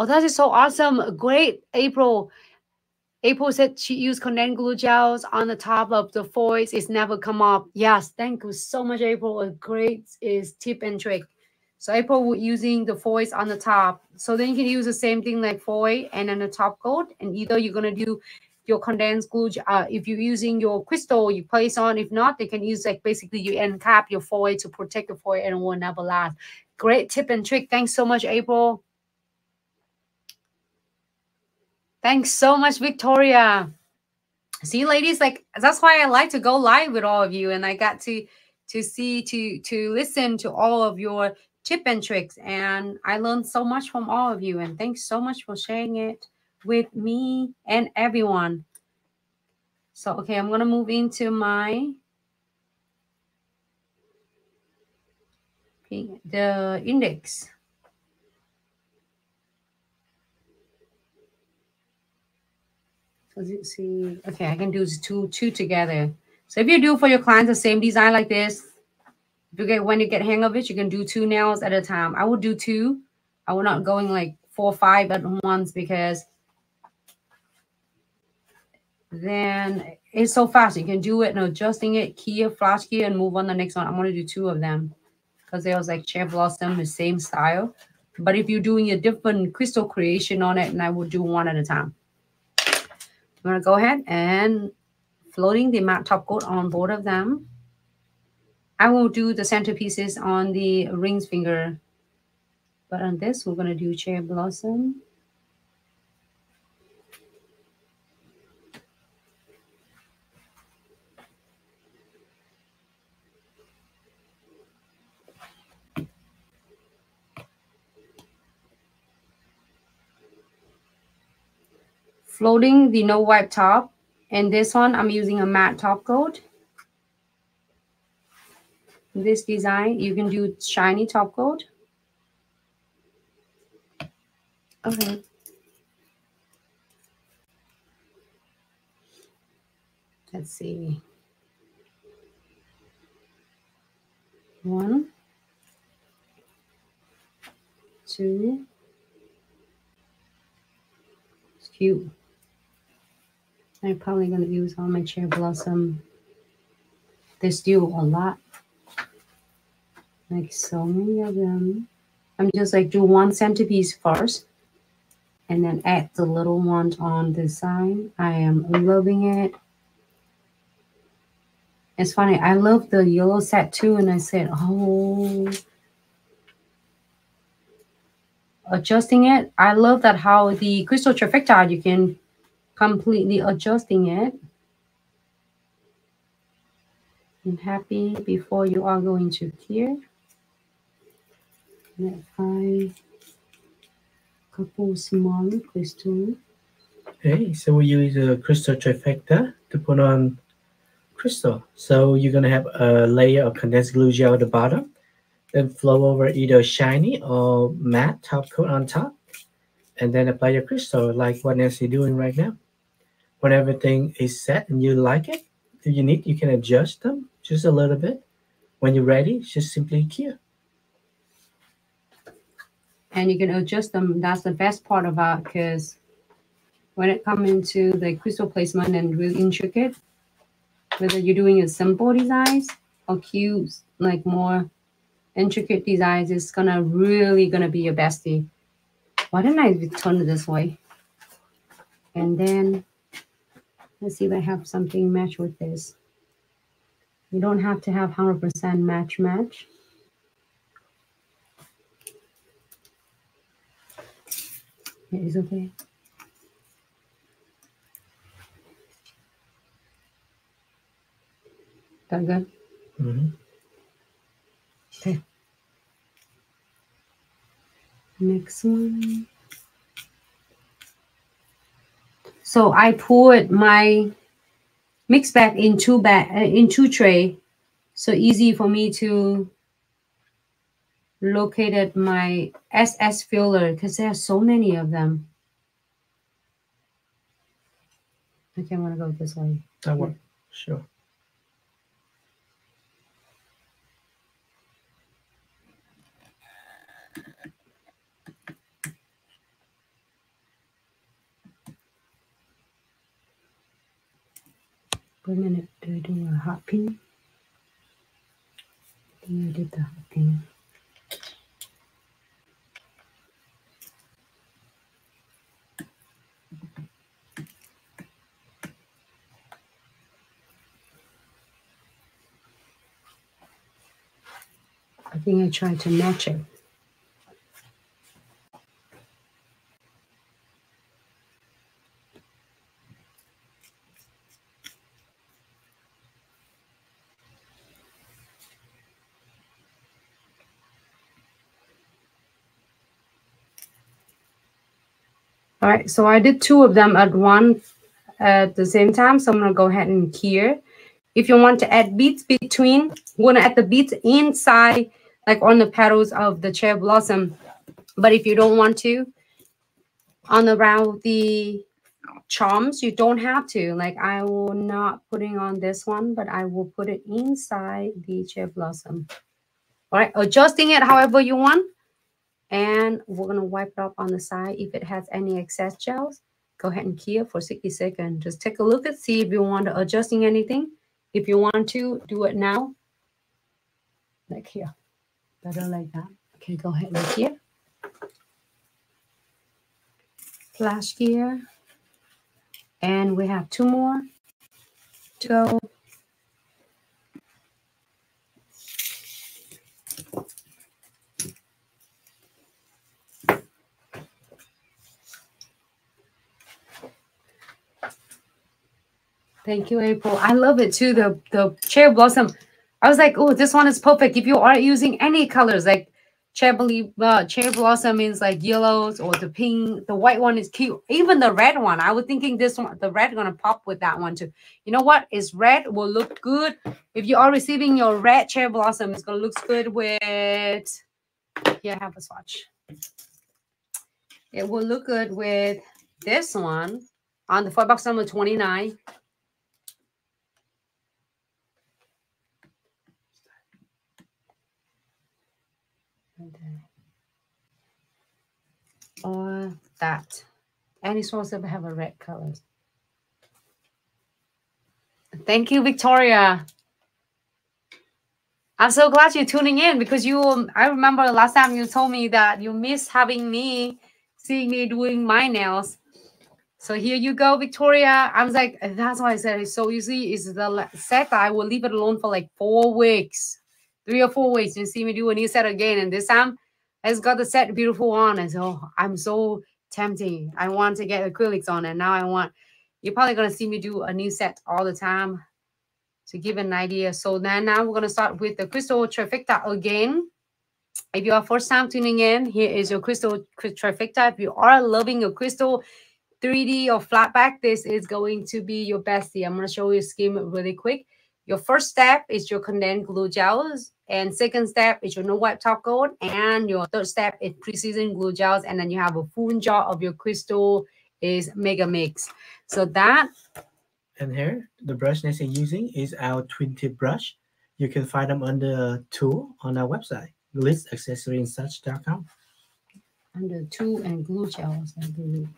Oh, that is so awesome. Great, April. April said she used condensed glue gels on the top of the foils. It's never come off. Yes, thank you so much, April. A great is tip and trick. So April was using the foils on the top. So then you can use the same thing like foil and then the top coat. And either you're gonna do your condensed glue. Uh, if you're using your crystal, you place on. If not, they can use like basically you end cap your foil to protect the foil and it will never last. Great tip and trick. Thanks so much, April. Thanks so much, Victoria. See, ladies, like that's why I like to go live with all of you, and I got to to see to to listen to all of your tip and tricks, and I learned so much from all of you. And thanks so much for sharing it with me and everyone. So, okay, I'm gonna move into my the index. So see, okay, I can do two two together. So if you do for your clients the same design like this, if you get when you get hang of it, you can do two nails at a time. I will do two. I will not going like four or five at once because then it's so fast. You can do it and adjusting it, key, flash key, and move on the next one. I'm gonna do two of them because they was like cherry blossom, the same style. But if you're doing a different crystal creation on it, and I will do one at a time. I'm going to go ahead and floating the matte top coat on both of them. I will do the centerpieces on the rings finger. But on this, we're going to do cherry blossom. Floating the no wipe top. And this one, I'm using a matte top coat. This design, you can do shiny top coat. Okay. Let's see. One, two, it's cute. I'm probably going to use all my cherry blossom. There's still a lot. Like so many of them. I'm just like do one centerpiece first and then add the little ones on the side. I am loving it. It's funny. I love the yellow set too. And I said, oh, adjusting it. I love that how the crystal trifecta, you can completely adjusting it. And happy before you are going to clear. Let's find a couple small crystals. Okay, so we use a crystal trifecta to put on crystal. So you're gonna have a layer of condensed glue gel at the bottom, then flow over either shiny or matte top coat on top, and then apply your crystal like what Nancy doing right now when everything is set and you like it, if you need, you can adjust them just a little bit. When you're ready, just simply cure. And you can adjust them. That's the best part about because when it comes into the crystal placement and really intricate, whether you're doing a simple designs or cute, like more intricate designs, it's gonna really gonna be your bestie. Why didn't I turn it this way? And then Let's see if I have something match with this. You don't have to have 100% match match. It is okay. That good? Mm -hmm. Okay. Next one. So I poured my mix bag in two bag uh, in two tray. So easy for me to located my SS filler because there are so many of them. Okay, I'm gonna go this way. That one, sure. Wait a minute. Did I do a hot pink? I think I did the hot pink. I think I tried to match it. All right, so I did two of them at one at the same time. So I'm gonna go ahead and here. If you want to add beads between, we're gonna add the beads inside, like on the petals of the cherry blossom. But if you don't want to, on the around the charms, you don't have to. Like I will not putting on this one, but I will put it inside the cherry blossom. All right, adjusting it however you want. And we're going to wipe it up on the side. If it has any excess gels, go ahead and key it for 60 seconds. Just take a look and see if you want to adjusting anything. If you want to, do it now. Like here. Better like that. Okay, go ahead like here. Flash cure. And we have two more to go. Thank you, April. I love it too. The the cherry blossom. I was like, oh, this one is perfect. If you are using any colors, like cherry, uh, cherry blossom means like yellows or the pink. The white one is cute. Even the red one. I was thinking this one, the red gonna pop with that one too. You know what? Is red will look good. If you are receiving your red cherry blossom, it's gonna look good with here, I have a swatch. It will look good with this one on the four box number 29. Or that. Any source ever have a red color. Thank you, Victoria. I'm so glad you're tuning in because you, I remember last time you told me that you miss having me, seeing me doing my nails. So here you go, Victoria. I was like, that's why I said it's so easy. Is the set I will leave it alone for like four weeks, three or four weeks. You see me do a new set again. And this time it's got the set beautiful on. And so I'm so tempting. I want to get acrylics on and now I want, you're probably going to see me do a new set all the time to give an idea. So then now we're going to start with the crystal trifecta again. If you are first time tuning in, here is your crystal trifecta. If you are loving your crystal 3D or flat back, this is going to be your bestie. I'm going to show you a scheme really quick. Your first step is your condensed glue gels. And second step is your no wipe top coat. And your third step is precision glue gels. And then you have a full jar of your crystal is mega mix. So that. And here, the brush Nancy using is our twin tip brush. You can find them under tool on our website, glitzaccessoriesandsuch.com. Under tool and glue gels, I believe.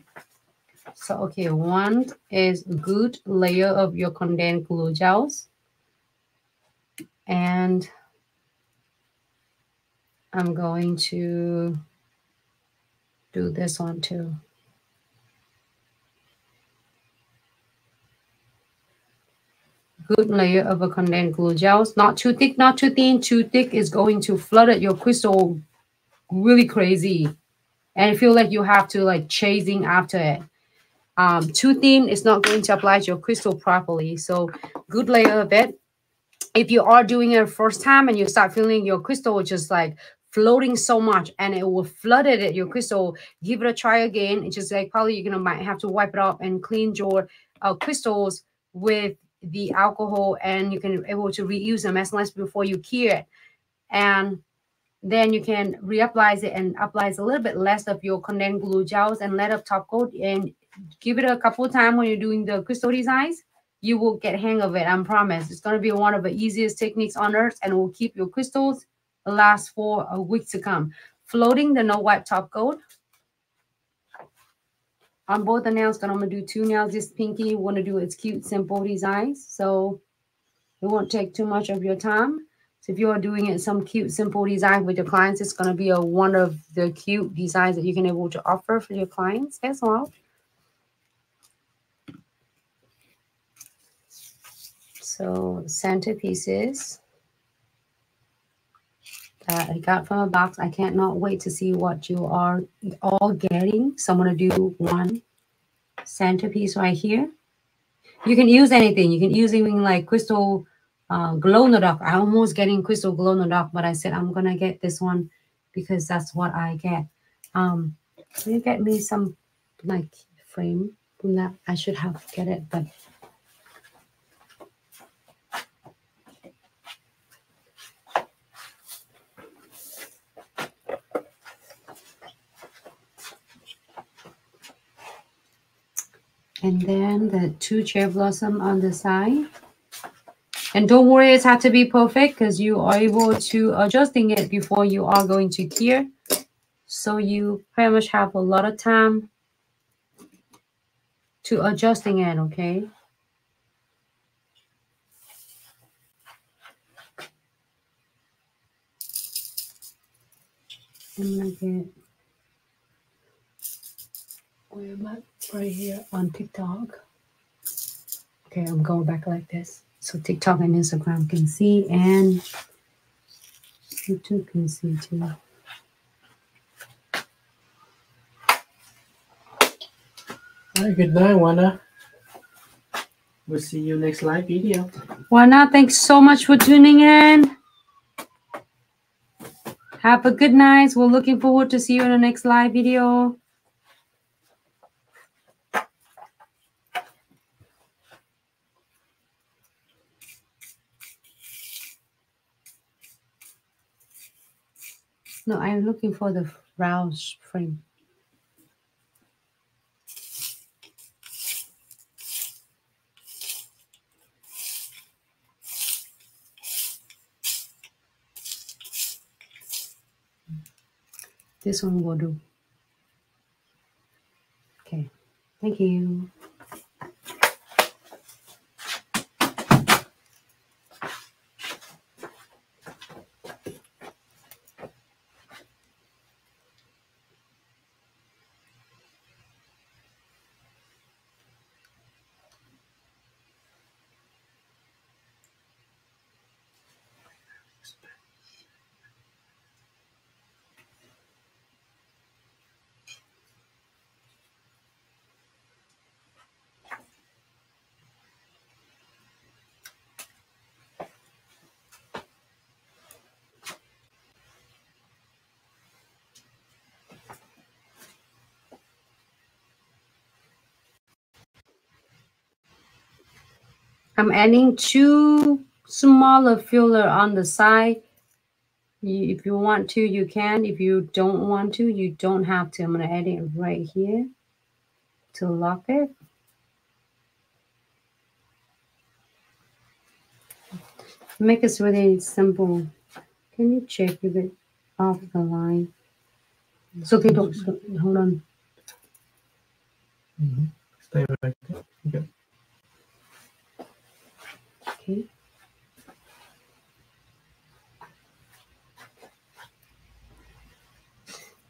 So, okay, one is a good layer of your condensed glue gels. And I'm going to do this one too. Good layer of a condensed glue gels. Not too thick, not too thin. Too thick is going to flood your crystal really crazy. And feel like you have to like chasing after it. Um, too thin is not going to apply your crystal properly. So good layer of it if you are doing it first time and you start feeling your crystal just like floating so much and it will flood it at your crystal give it a try again it's just like probably you're gonna might have to wipe it up and clean your uh, crystals with the alcohol and you can be able to reuse them as less before you cure it and then you can reapply it and apply a little bit less of your condensed glue gels and let up top coat and give it a couple times when you're doing the crystal designs you will get hang of it. I promise. It's going to be one of the easiest techniques on earth and will keep your crystals last for a uh, week to come. Floating the no wipe top coat. on both the nails, I'm gonna do two nails. This pinky, want to do its cute, simple designs. So it won't take too much of your time. So if you're doing it some cute, simple design with your clients, it's gonna be a one of the cute designs that you can able to offer for your clients as well. So centerpieces that I got from a box. I can't not wait to see what you are all getting. So I'm going to do one centerpiece right here. You can use anything. You can use even like crystal uh, glow dark. I almost getting crystal glow dark, but I said I'm going to get this one because that's what I get. Um, can you get me some like frame from that. I should have get it, but and then the two cherry blossom on the side. And don't worry, it has to be perfect because you are able to adjusting it before you are going to cure. So you pretty much have a lot of time to adjusting it, okay? I'm gonna get where am I? Right here on TikTok. Okay, I'm going back like this. So TikTok and Instagram can see and YouTube can see too. All right, good night, Wanda. We'll see you next live video. Wanda, thanks so much for tuning in. Have a good night. We're looking forward to see you in the next live video. No, I'm looking for the rouse frame. This one will do. Okay, thank you. I'm adding two smaller filler on the side. If you want to, you can. If you don't want to, you don't have to. I'm going to add it right here to lock it. Make this really simple. Can you check if it off the line? Okay, don't, hold on. Mm -hmm. Stay right there. Okay. Okay.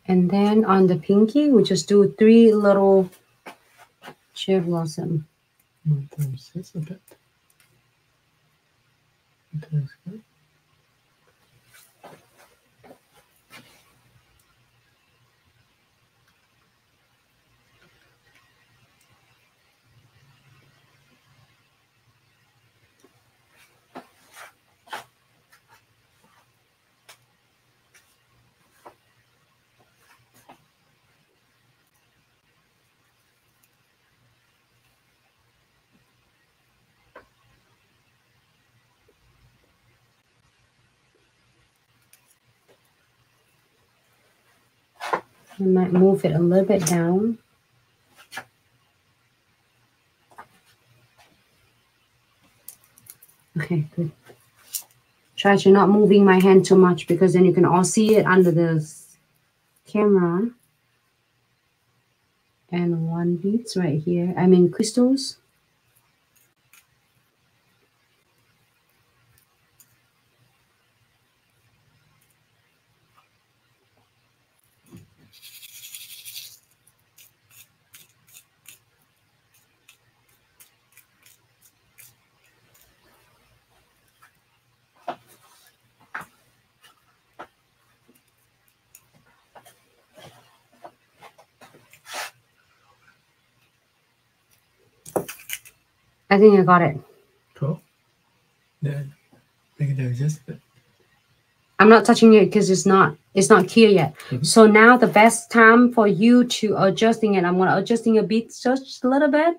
And then on the pinky, we just do three little cherry blossom. a bit. good. I might move it a little bit down. Okay, good. Try to not moving my hand too much because then you can all see it under the camera. and one beads right here. I mean crystals. I think I got it. Cool. Then we can adjust it. I'm not touching it because it's not it's not clear yet. Mhm. So now the best time for you to adjusting it. I'm gonna adjusting a bit just a little bit,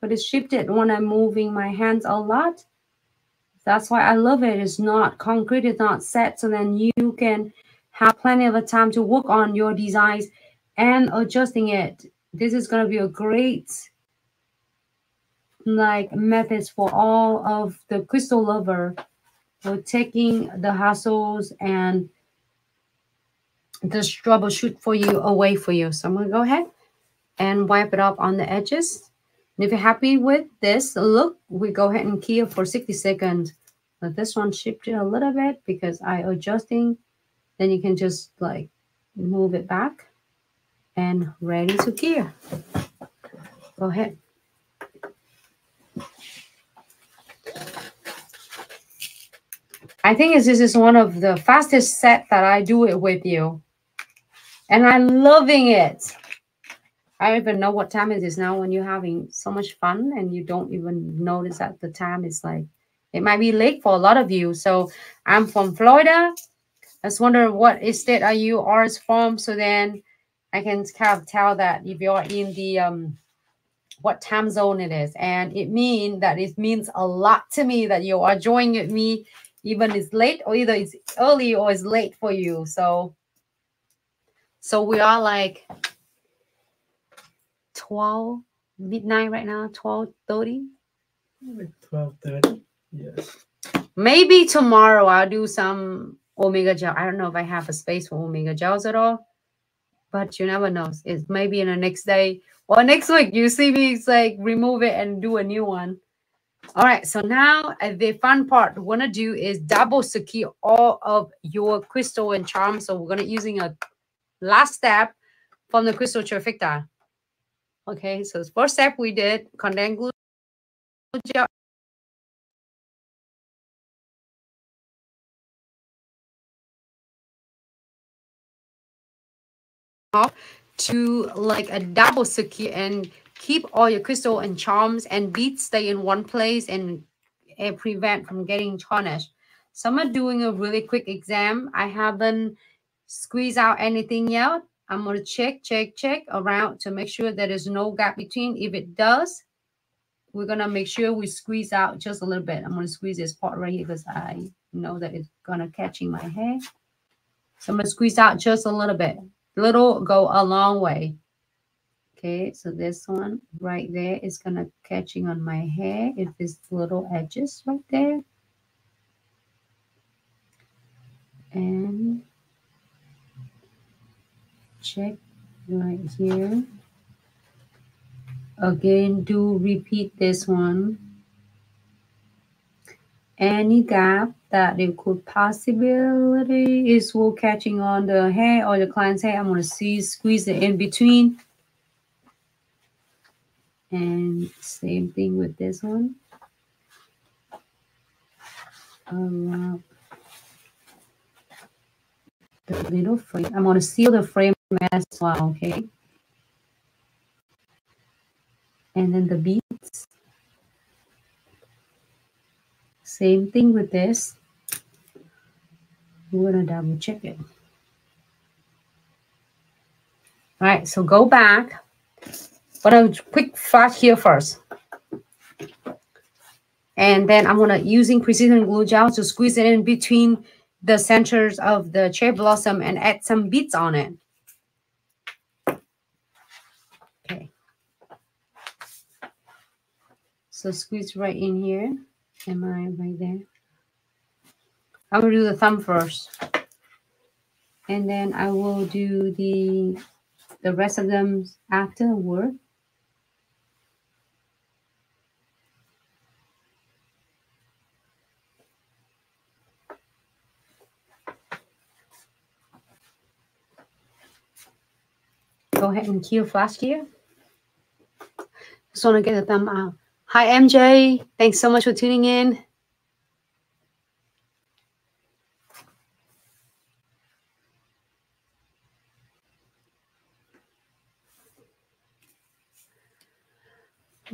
but it's shifted when I'm moving my hands a lot. That's why I love it. It's not concrete, it's not set. So then you can have plenty of a time to work on your designs and adjusting it. This is gonna be a great like methods for all of the crystal lover for taking the hassles and the troubleshoot for you away for you. So I'm gonna go ahead and wipe it up on the edges. And if you're happy with this look, we go ahead and key for 60 seconds. But this one shifted a little bit because I adjusting. Then you can just like move it back and ready to cure. Go ahead. I think this is one of the fastest set that I do it with you. And I'm loving it. I don't even know what time it is now when you're having so much fun and you don't even notice that the time is like it might be late for a lot of you. So I'm from Florida. I just wonder what state are you ours from? So then I can kind of tell that if you're in the um what time zone it is. And it means that it means a lot to me that you are joining me even it's late or either it's early or it's late for you. So so we are like 12 midnight right now, 12 30. Twelve thirty. Yes. Maybe tomorrow I'll do some omega gel. I don't know if I have a space for omega gels at all, but you never know. It's maybe in the next day or next week. You see me it's like remove it and do a new one. All right, so now uh, the fun part we're gonna do is double secure all of your crystal and charm. So we're gonna using a last step from the crystal trifecta. Okay, so the first step we did condensed glue gel to like a double secure and keep all your crystal and charms and beads stay in one place and, and prevent from getting tarnished. So I'm doing a really quick exam. I haven't squeezed out anything yet. I'm going to check, check, check around to make sure there is no gap between. If it does, we're going to make sure we squeeze out just a little bit. I'm going to squeeze this part right here because I know that it's going to catch in my hair. So I'm going to squeeze out just a little bit. Little go a long way. Okay, so this one right there is going to catching on my hair. If It is little edges right there. And check right here. Again, do repeat this one. Any gap that it could possibility is will catching on the hair or the client's hair. I'm going to see squeeze it in between. And same thing with this one. Around the little frame. I'm going to seal the frame as well, okay? And then the beads. Same thing with this. We're going to double check it. All right, so go back. But a quick flash here first. And then I'm gonna using precision glue gel to squeeze it in between the centers of the cherry blossom and add some beads on it. Okay. So squeeze right in here. Am I right there? I'm gonna do the thumb first. And then I will do the the rest of them afterward. Go ahead and cue flash here. Just want to get a thumb out. Hi, MJ. Thanks so much for tuning in.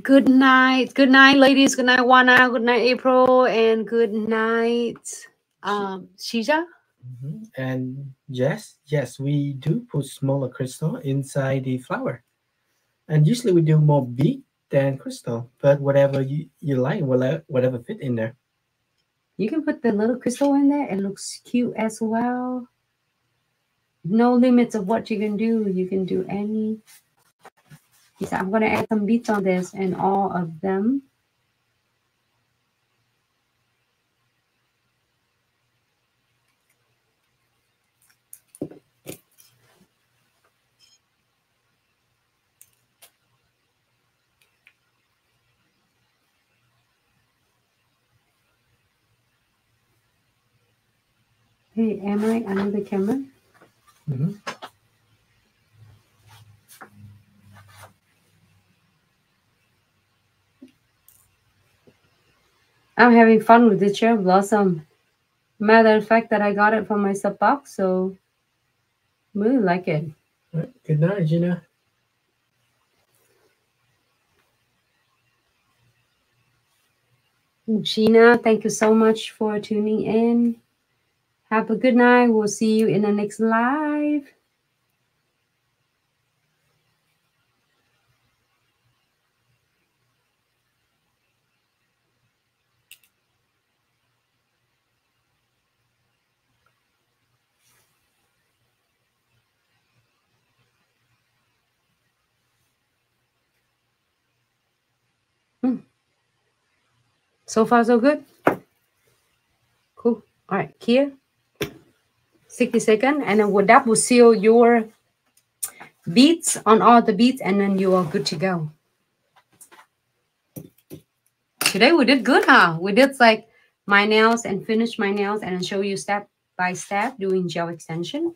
Good night. Good night, ladies. Good night, Wana. Good night, April. And good night, um, Shija. Mhm. And yes, yes, we do put smaller crystal inside the flower. And usually we do more bead than crystal, but whatever you, you like, whatever, whatever fit in there. You can put the little crystal in there. It looks cute as well. No limits of what you can do. You can do any. I'm going to add some beads on this and all of them. Hey, am I under the camera? Mhm. I'm having fun with the cherry blossom. Matter of fact, that I got it from my sub box, so really like it. Right. Good night, Gina. Gina, thank you so much for tuning in. Have a good night. We'll see you in the next live. Hmm. So far, so good. Cool. All right, Kia. 60 second, and then with that will seal your beats on all the beats, and then you are good to go. Today we did good, huh? We did like my nails and finish my nails and show you step by step doing gel extension.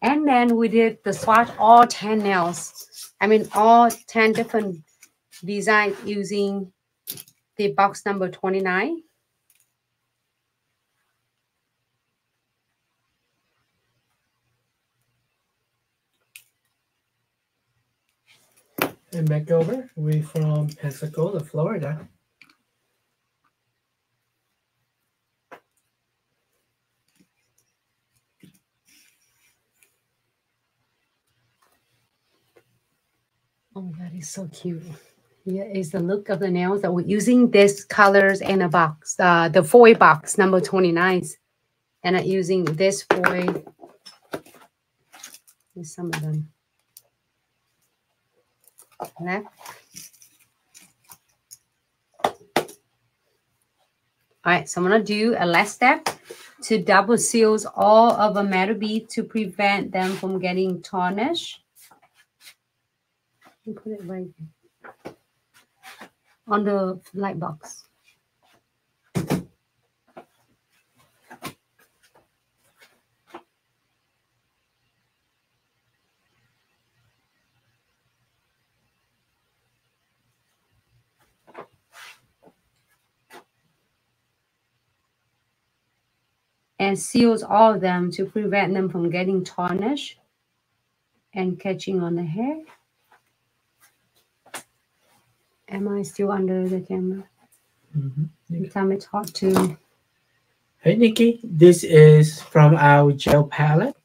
And then we did the swatch all 10 nails. I mean, all 10 different designs using the box number 29. And back over. We from Pensacola, Florida. Oh, that is so cute. Yeah, is the look of the nails that we're using this colors in a box, uh, the foil box number 29. And I'm using this foil. Here's some of them. Left. All right, so I'm gonna do a last step to double seals all of a metal bead to prevent them from getting tarnished. Put it right on the light box. And seals all of them to prevent them from getting tarnished and catching on the hair. Am I still under the camera? Mhm. Sometimes it's hard to. Hey Nikki, this is from our gel palette,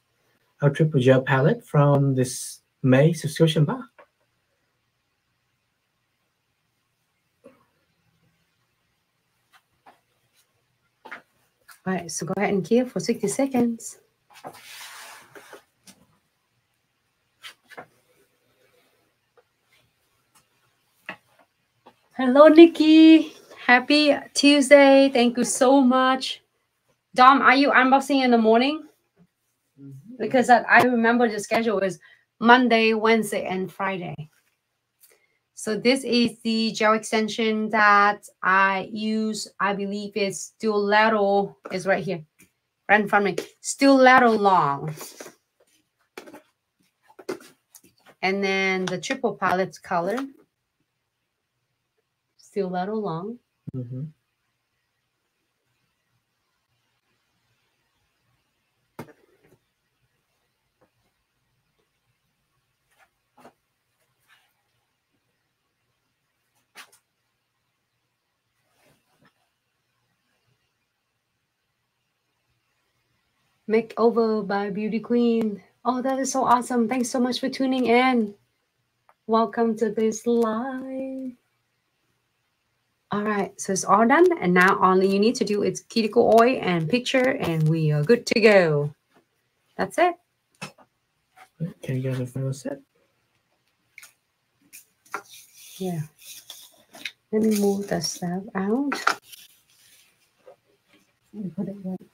our triple gel palette from this May subscription box. All right, so go ahead and key for 60 seconds. Hello, Nikki. Happy Tuesday. Thank you so much. Dom, are you unboxing in the morning? Mm-hmm. Because I, I remember the schedule is Monday, Wednesday, and Friday. So this is the gel extension that I use. I believe it's stiletto It's right here. Right in front of me. Stiletto long. And then the triple palette color. Stiletto long. Mm -hmm. Makeover by Beauty Queen. Oh, that is so awesome. Thanks so much for tuning in. Welcome to this live. All right, so it's all done. And now all you need to do is cuticle oil and picture, and we are good to go. That's it. Can you get a final set? Yeah. Let me move the stuff out. Put it right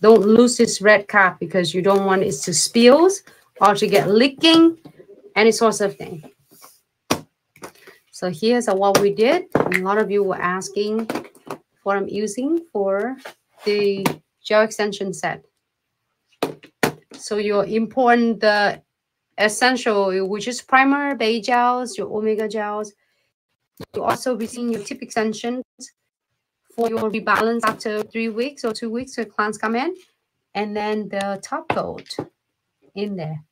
Don't lose this red cap because you don't want it to spills or to get leaking, any sorts of thing. So here's what we did. A lot of you were asking what I'm using for the gel extension set. So you import the essential, which is primer, base gels, your omega gels. You also be seeing your tip extensions for your rebalance after three weeks or two weeks, your clients come in, and then the top coat in there.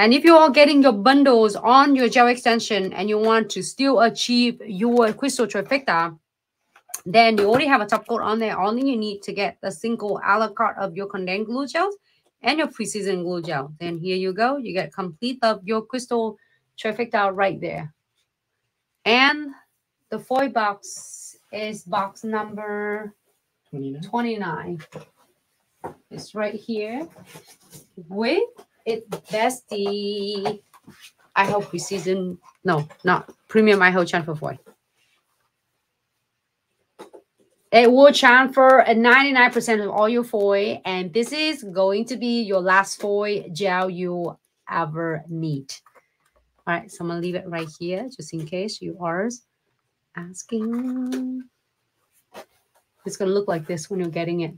And if you are getting your bundles on your gel extension and you want to still achieve your crystal trifecta, then you already have a top coat on there. Only you need to get the single a la carte of your condensed glue gels and your precision glue gel. Then here you go. You get complete of your crystal trifecta right there. And the foil box is box number 29. 29. It's right here with it that's the I hope we season no not premium I hope transfer foil. It will transfer 99% of all your foil, and this is going to be your last foil gel you ever need. All right, so I'm gonna leave it right here just in case you are asking. It's gonna look like this when you're getting it.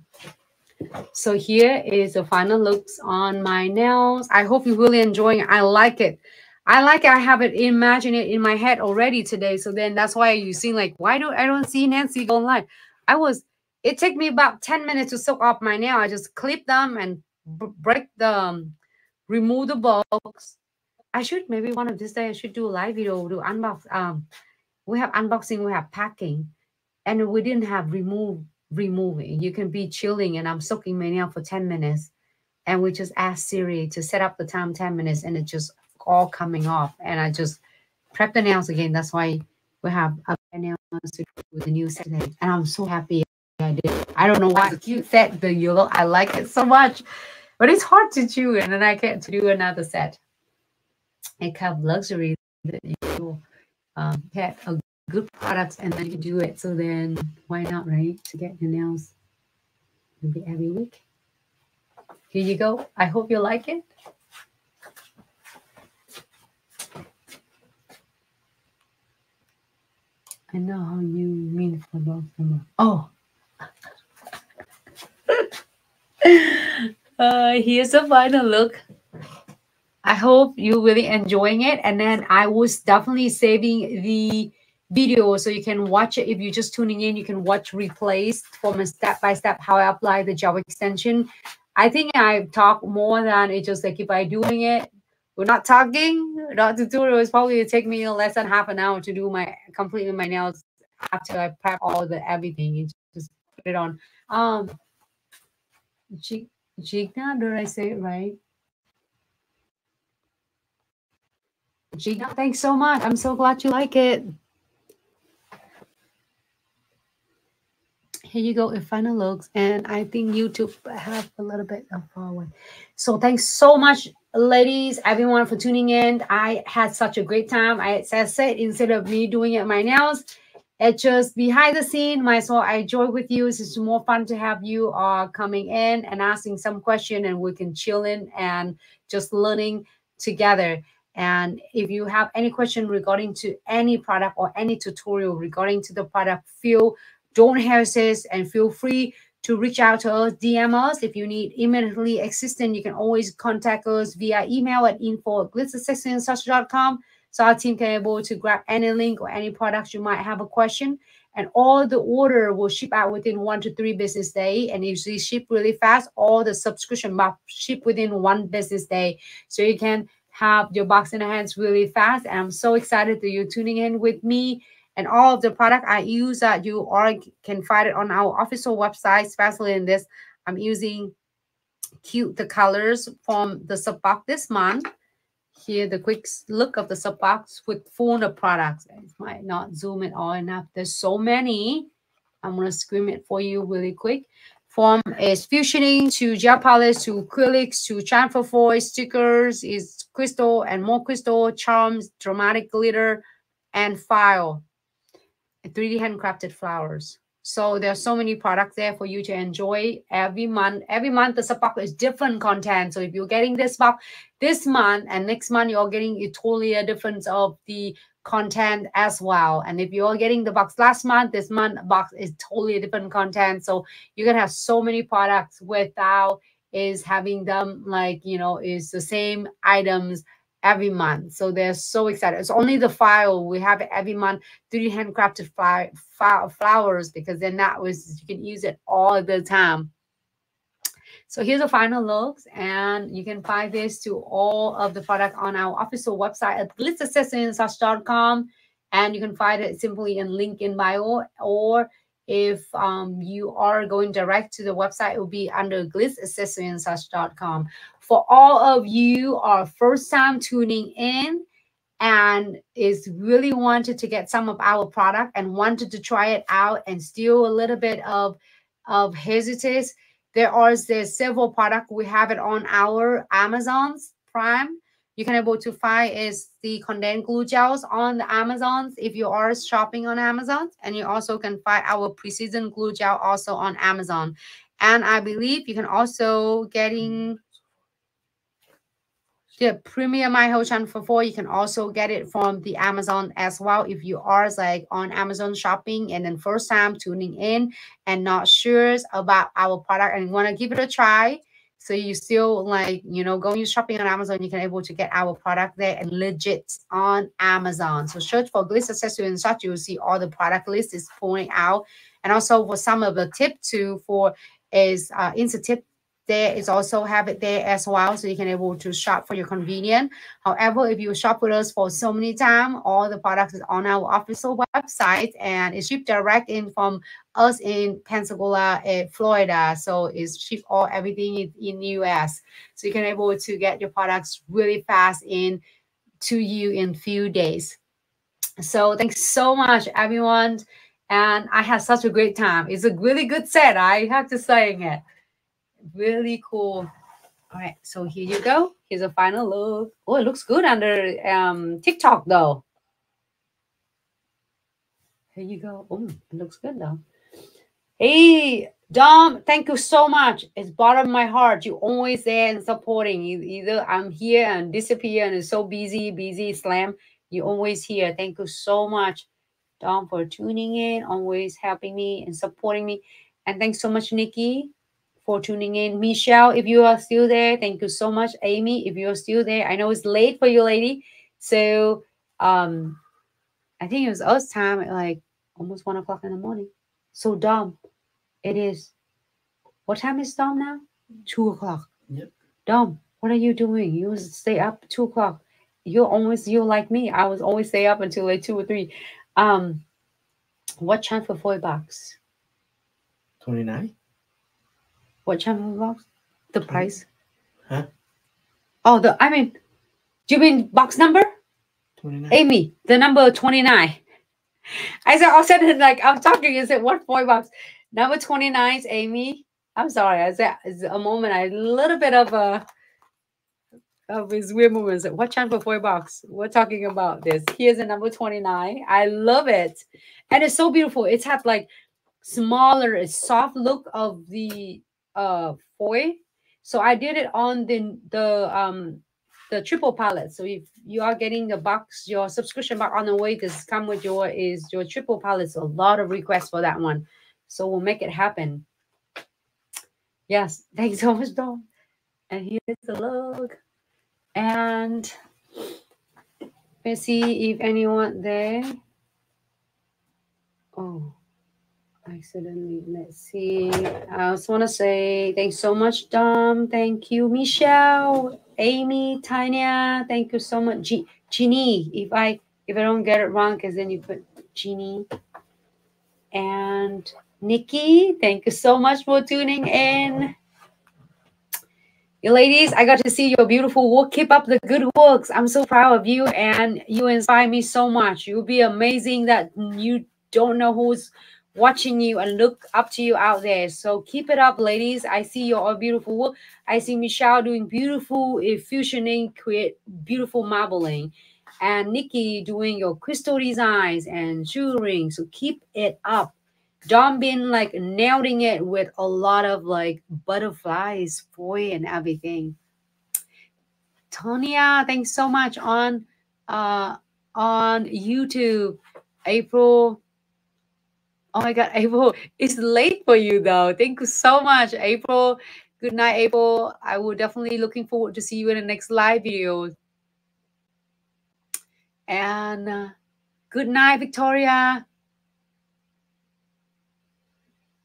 So here is the final looks on my nails. I hope you're really enjoying it. I like it. I like it. I have it imagine it in my head already today. So then that's why you see like, why do I don't see Nancy go live? I was, it took me about 10 minutes to soak up my nail. I just clip them and break the, um, remove the box, I should maybe one of this day I should do a live video to unbox. Um, we have unboxing, we have packing, and we didn't have remove removing. You can be chilling, and I'm soaking my nail for ten minutes, and we just ask Siri to set up the time ten minutes, and it just all coming off, and I just prep the nails again. That's why we have a nails with the new set and I'm so happy I did. I don't know why cute set, the yellow. I like it so much, but it's hard to chew, and then I to do another set and have luxury that you um, get a good product and then you do it. So then why not, right? To get your nails maybe every week. Here you go. I hope you like it. I know how you mean for both of them. Oh. uh, here's the final look. I hope you're really enjoying it. And then I was definitely saving the video so you can watch it. If you're just tuning in, you can watch replays from a step by step how I apply the gel extension. I think I talk more than it just like if I doing it, we're not talking, not tutorial is probably take me less than half an hour to do my completely my nails after I prep all the everything and just put it on. Um Gina, did I say it right? Gina, thanks so much. I'm so glad you like it. Here you go, in final looks. And I think YouTube have a little bit of forward. So thanks so much, ladies, everyone for tuning in. I had such a great time. I, said, instead of me doing it my nails, it's just behind the scene. Well I enjoy with you. It's more fun to have you uh, coming in and asking some question, and we can chill in and just learning together. And if you have any question regarding to any product or any tutorial regarding to the product, feel don't hesitate and feel free to reach out to us, DM us. If you need immediately assistance, you can always contact us via email at info at. So our team can able to grab any link or any products you might have a question. And all the order will ship out within one to three business day. And if you ship really fast, all the subscription box ship within one business day. So you can have your box in the hands really fast. And I'm so excited that you're tuning in with me and all of the product I use that you are can find it on our official website, especially in this. I'm using cute the colors from the sub box this month. Here, the quick look of the sub box with full of products. I might not zoom it all enough. There's so many. I'm gonna scream it for you really quick. From is fusioning to gel polish to acrylics to transfer foil stickers is crystal and more crystal charms, dramatic glitter, and file. 3D handcrafted flowers. So there are so many products there for you to enjoy every month. Every month the box is different content. So if you're getting this box this month and next month you're getting a totally a difference of the content as well. And if you're getting the box last month, this month box is totally different content. So you can have so many products without is having them like you know is the same items every month. So they're so excited. It's only the file we have every month. 3D handcrafted fly, flowers because then that was you can use it all the time. So here's the final looks, and you can find this to all of the product on our official website at glitzaccessoryandsuch.com. And you can find it simply in link in bio, or if um, you are going direct to the website, it will be under glitzaccessoryandsuch.com for all of you are first time tuning in and is really wanted to get some of our product and wanted to try it out and still a little bit of of hesitance there are there's several products we have it on our amazon's prime you can able to find is the condensed glue gels on the amazons if you are shopping on amazon. And you also can find our precision glue gel also on amazon. And i believe you can also getting the premium my whole channel for four. You can also get it from the amazon as well if you are like on amazon shopping and then first time tuning in and not sure about our product and want to give it a try so you still like you know going shopping on amazon you can able to get our product there and legit on amazon. So search for glitz accessory and such you'll see all the product list is pointing out. And also for some of the tip too for is uh insert tip there is also have it there as well so you can able to shop for your convenience however if you shop with us for so many time all the products is on our official website and it's shipped direct in from us in pensacola uh, florida. So it's shipped all everything in, in us so you can able to get your products really fast in to you in few days. So thanks so much everyone and i had such a great time. It's a really good set i have to say it really cool. All right, so here you go. Here's a final look. Oh, it looks good under um, TikTok though. Here you go. Oh, it looks good though. Hey, Dom, thank you so much. It's bottom of my heart. You always there and supporting. Either I'm here and disappear and it's so busy, busy, slam. you're always here. Thank you so much, Dom, for tuning in, always helping me and supporting me. And thanks so much, Nikki, for tuning in. Michelle, if you are still there, thank you so much. Amy, if you're still there, I know it's late for you, lady. So um I think it was us time at like almost one o'clock in the morning. So Dom. It is. What time is Dom now? Two o'clock. Yep. Dom. What are you doing? You stay up two o'clock. You're always you're like me. I was always stay up until like two or three. Um, what time for four bucks? Twenty nine. What channel box? The price? Huh? Oh, the I mean, do you mean box number? 29. Amy, the number 29. I said, I said like I'm talking. You said what four box? Number 29 is Amy. I'm sorry. I said a moment. I a little bit of a of his weird movements. What out for four bucks. We're talking about this. Here's a number 29. I love it. And it's so beautiful. It's had like smaller, soft look of the uh foil. So I did it on the the um the triple palette. So if you are getting the box, your subscription box on the way, this come with your is your triple palette. So a lot of requests for that one. So we'll make it happen. Yes, thanks so much, Dom. And here's the look. And let's see if anyone there. Oh, accidentally. Let's see. I just want to say thanks so much, Dom. Thank you, Michelle, Amy, Tanya. Thank you so much, Ginny. If I if I don't get it wrong, because then you put Ginny and Nikki. Thank you so much for tuning in. You ladies, I got to see your beautiful work. Keep up the good works. I'm so proud of you and you inspire me so much. You'll be amazing that you don't know who's watching you and look up to you out there. So keep it up, ladies. I see your all beautiful. I see Michelle doing beautiful fusioning, create beautiful marbling. And Nikki doing your crystal designs and jewelry. So keep it up. Dom been like nailing it with a lot of like butterflies, boy, and everything. Tonya, thanks so much on uh on YouTube. April. Oh my god, April. It's late for you though. Thank you so much, April. Good night, April. I will definitely looking forward to see you in the next live video. And uh, good night, Victoria.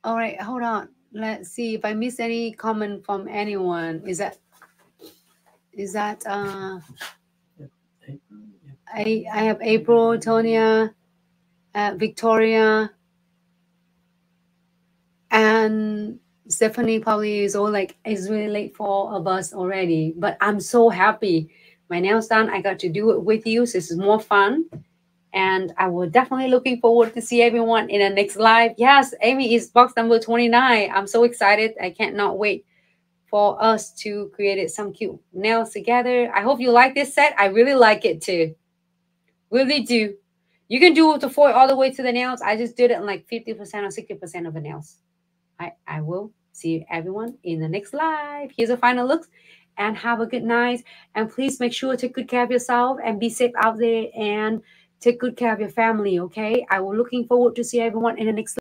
All right, hold on. Let's see if I miss any comment from anyone. Is that is that uh I I have April, Tonya, uh, Victoria, and Stephanie probably is all like it's really late for all of us already. But I'm so happy. My nails done. I got to do it with you. So this is more fun and I will definitely looking forward to see everyone in the next live. Yes, Amy is box number 29. I'm so excited. I can't not wait for us to create some cute nails together. I hope you like this set. I really like it too. Really do. You can do the four all the way to the nails. I just did it in like 50% or 60% of the nails. I, I will see everyone in the next live. Here's a final look and have a good night. And please make sure to take good care of yourself and be safe out there and Take good care of your family, okay? I will looking forward to see everyone in the next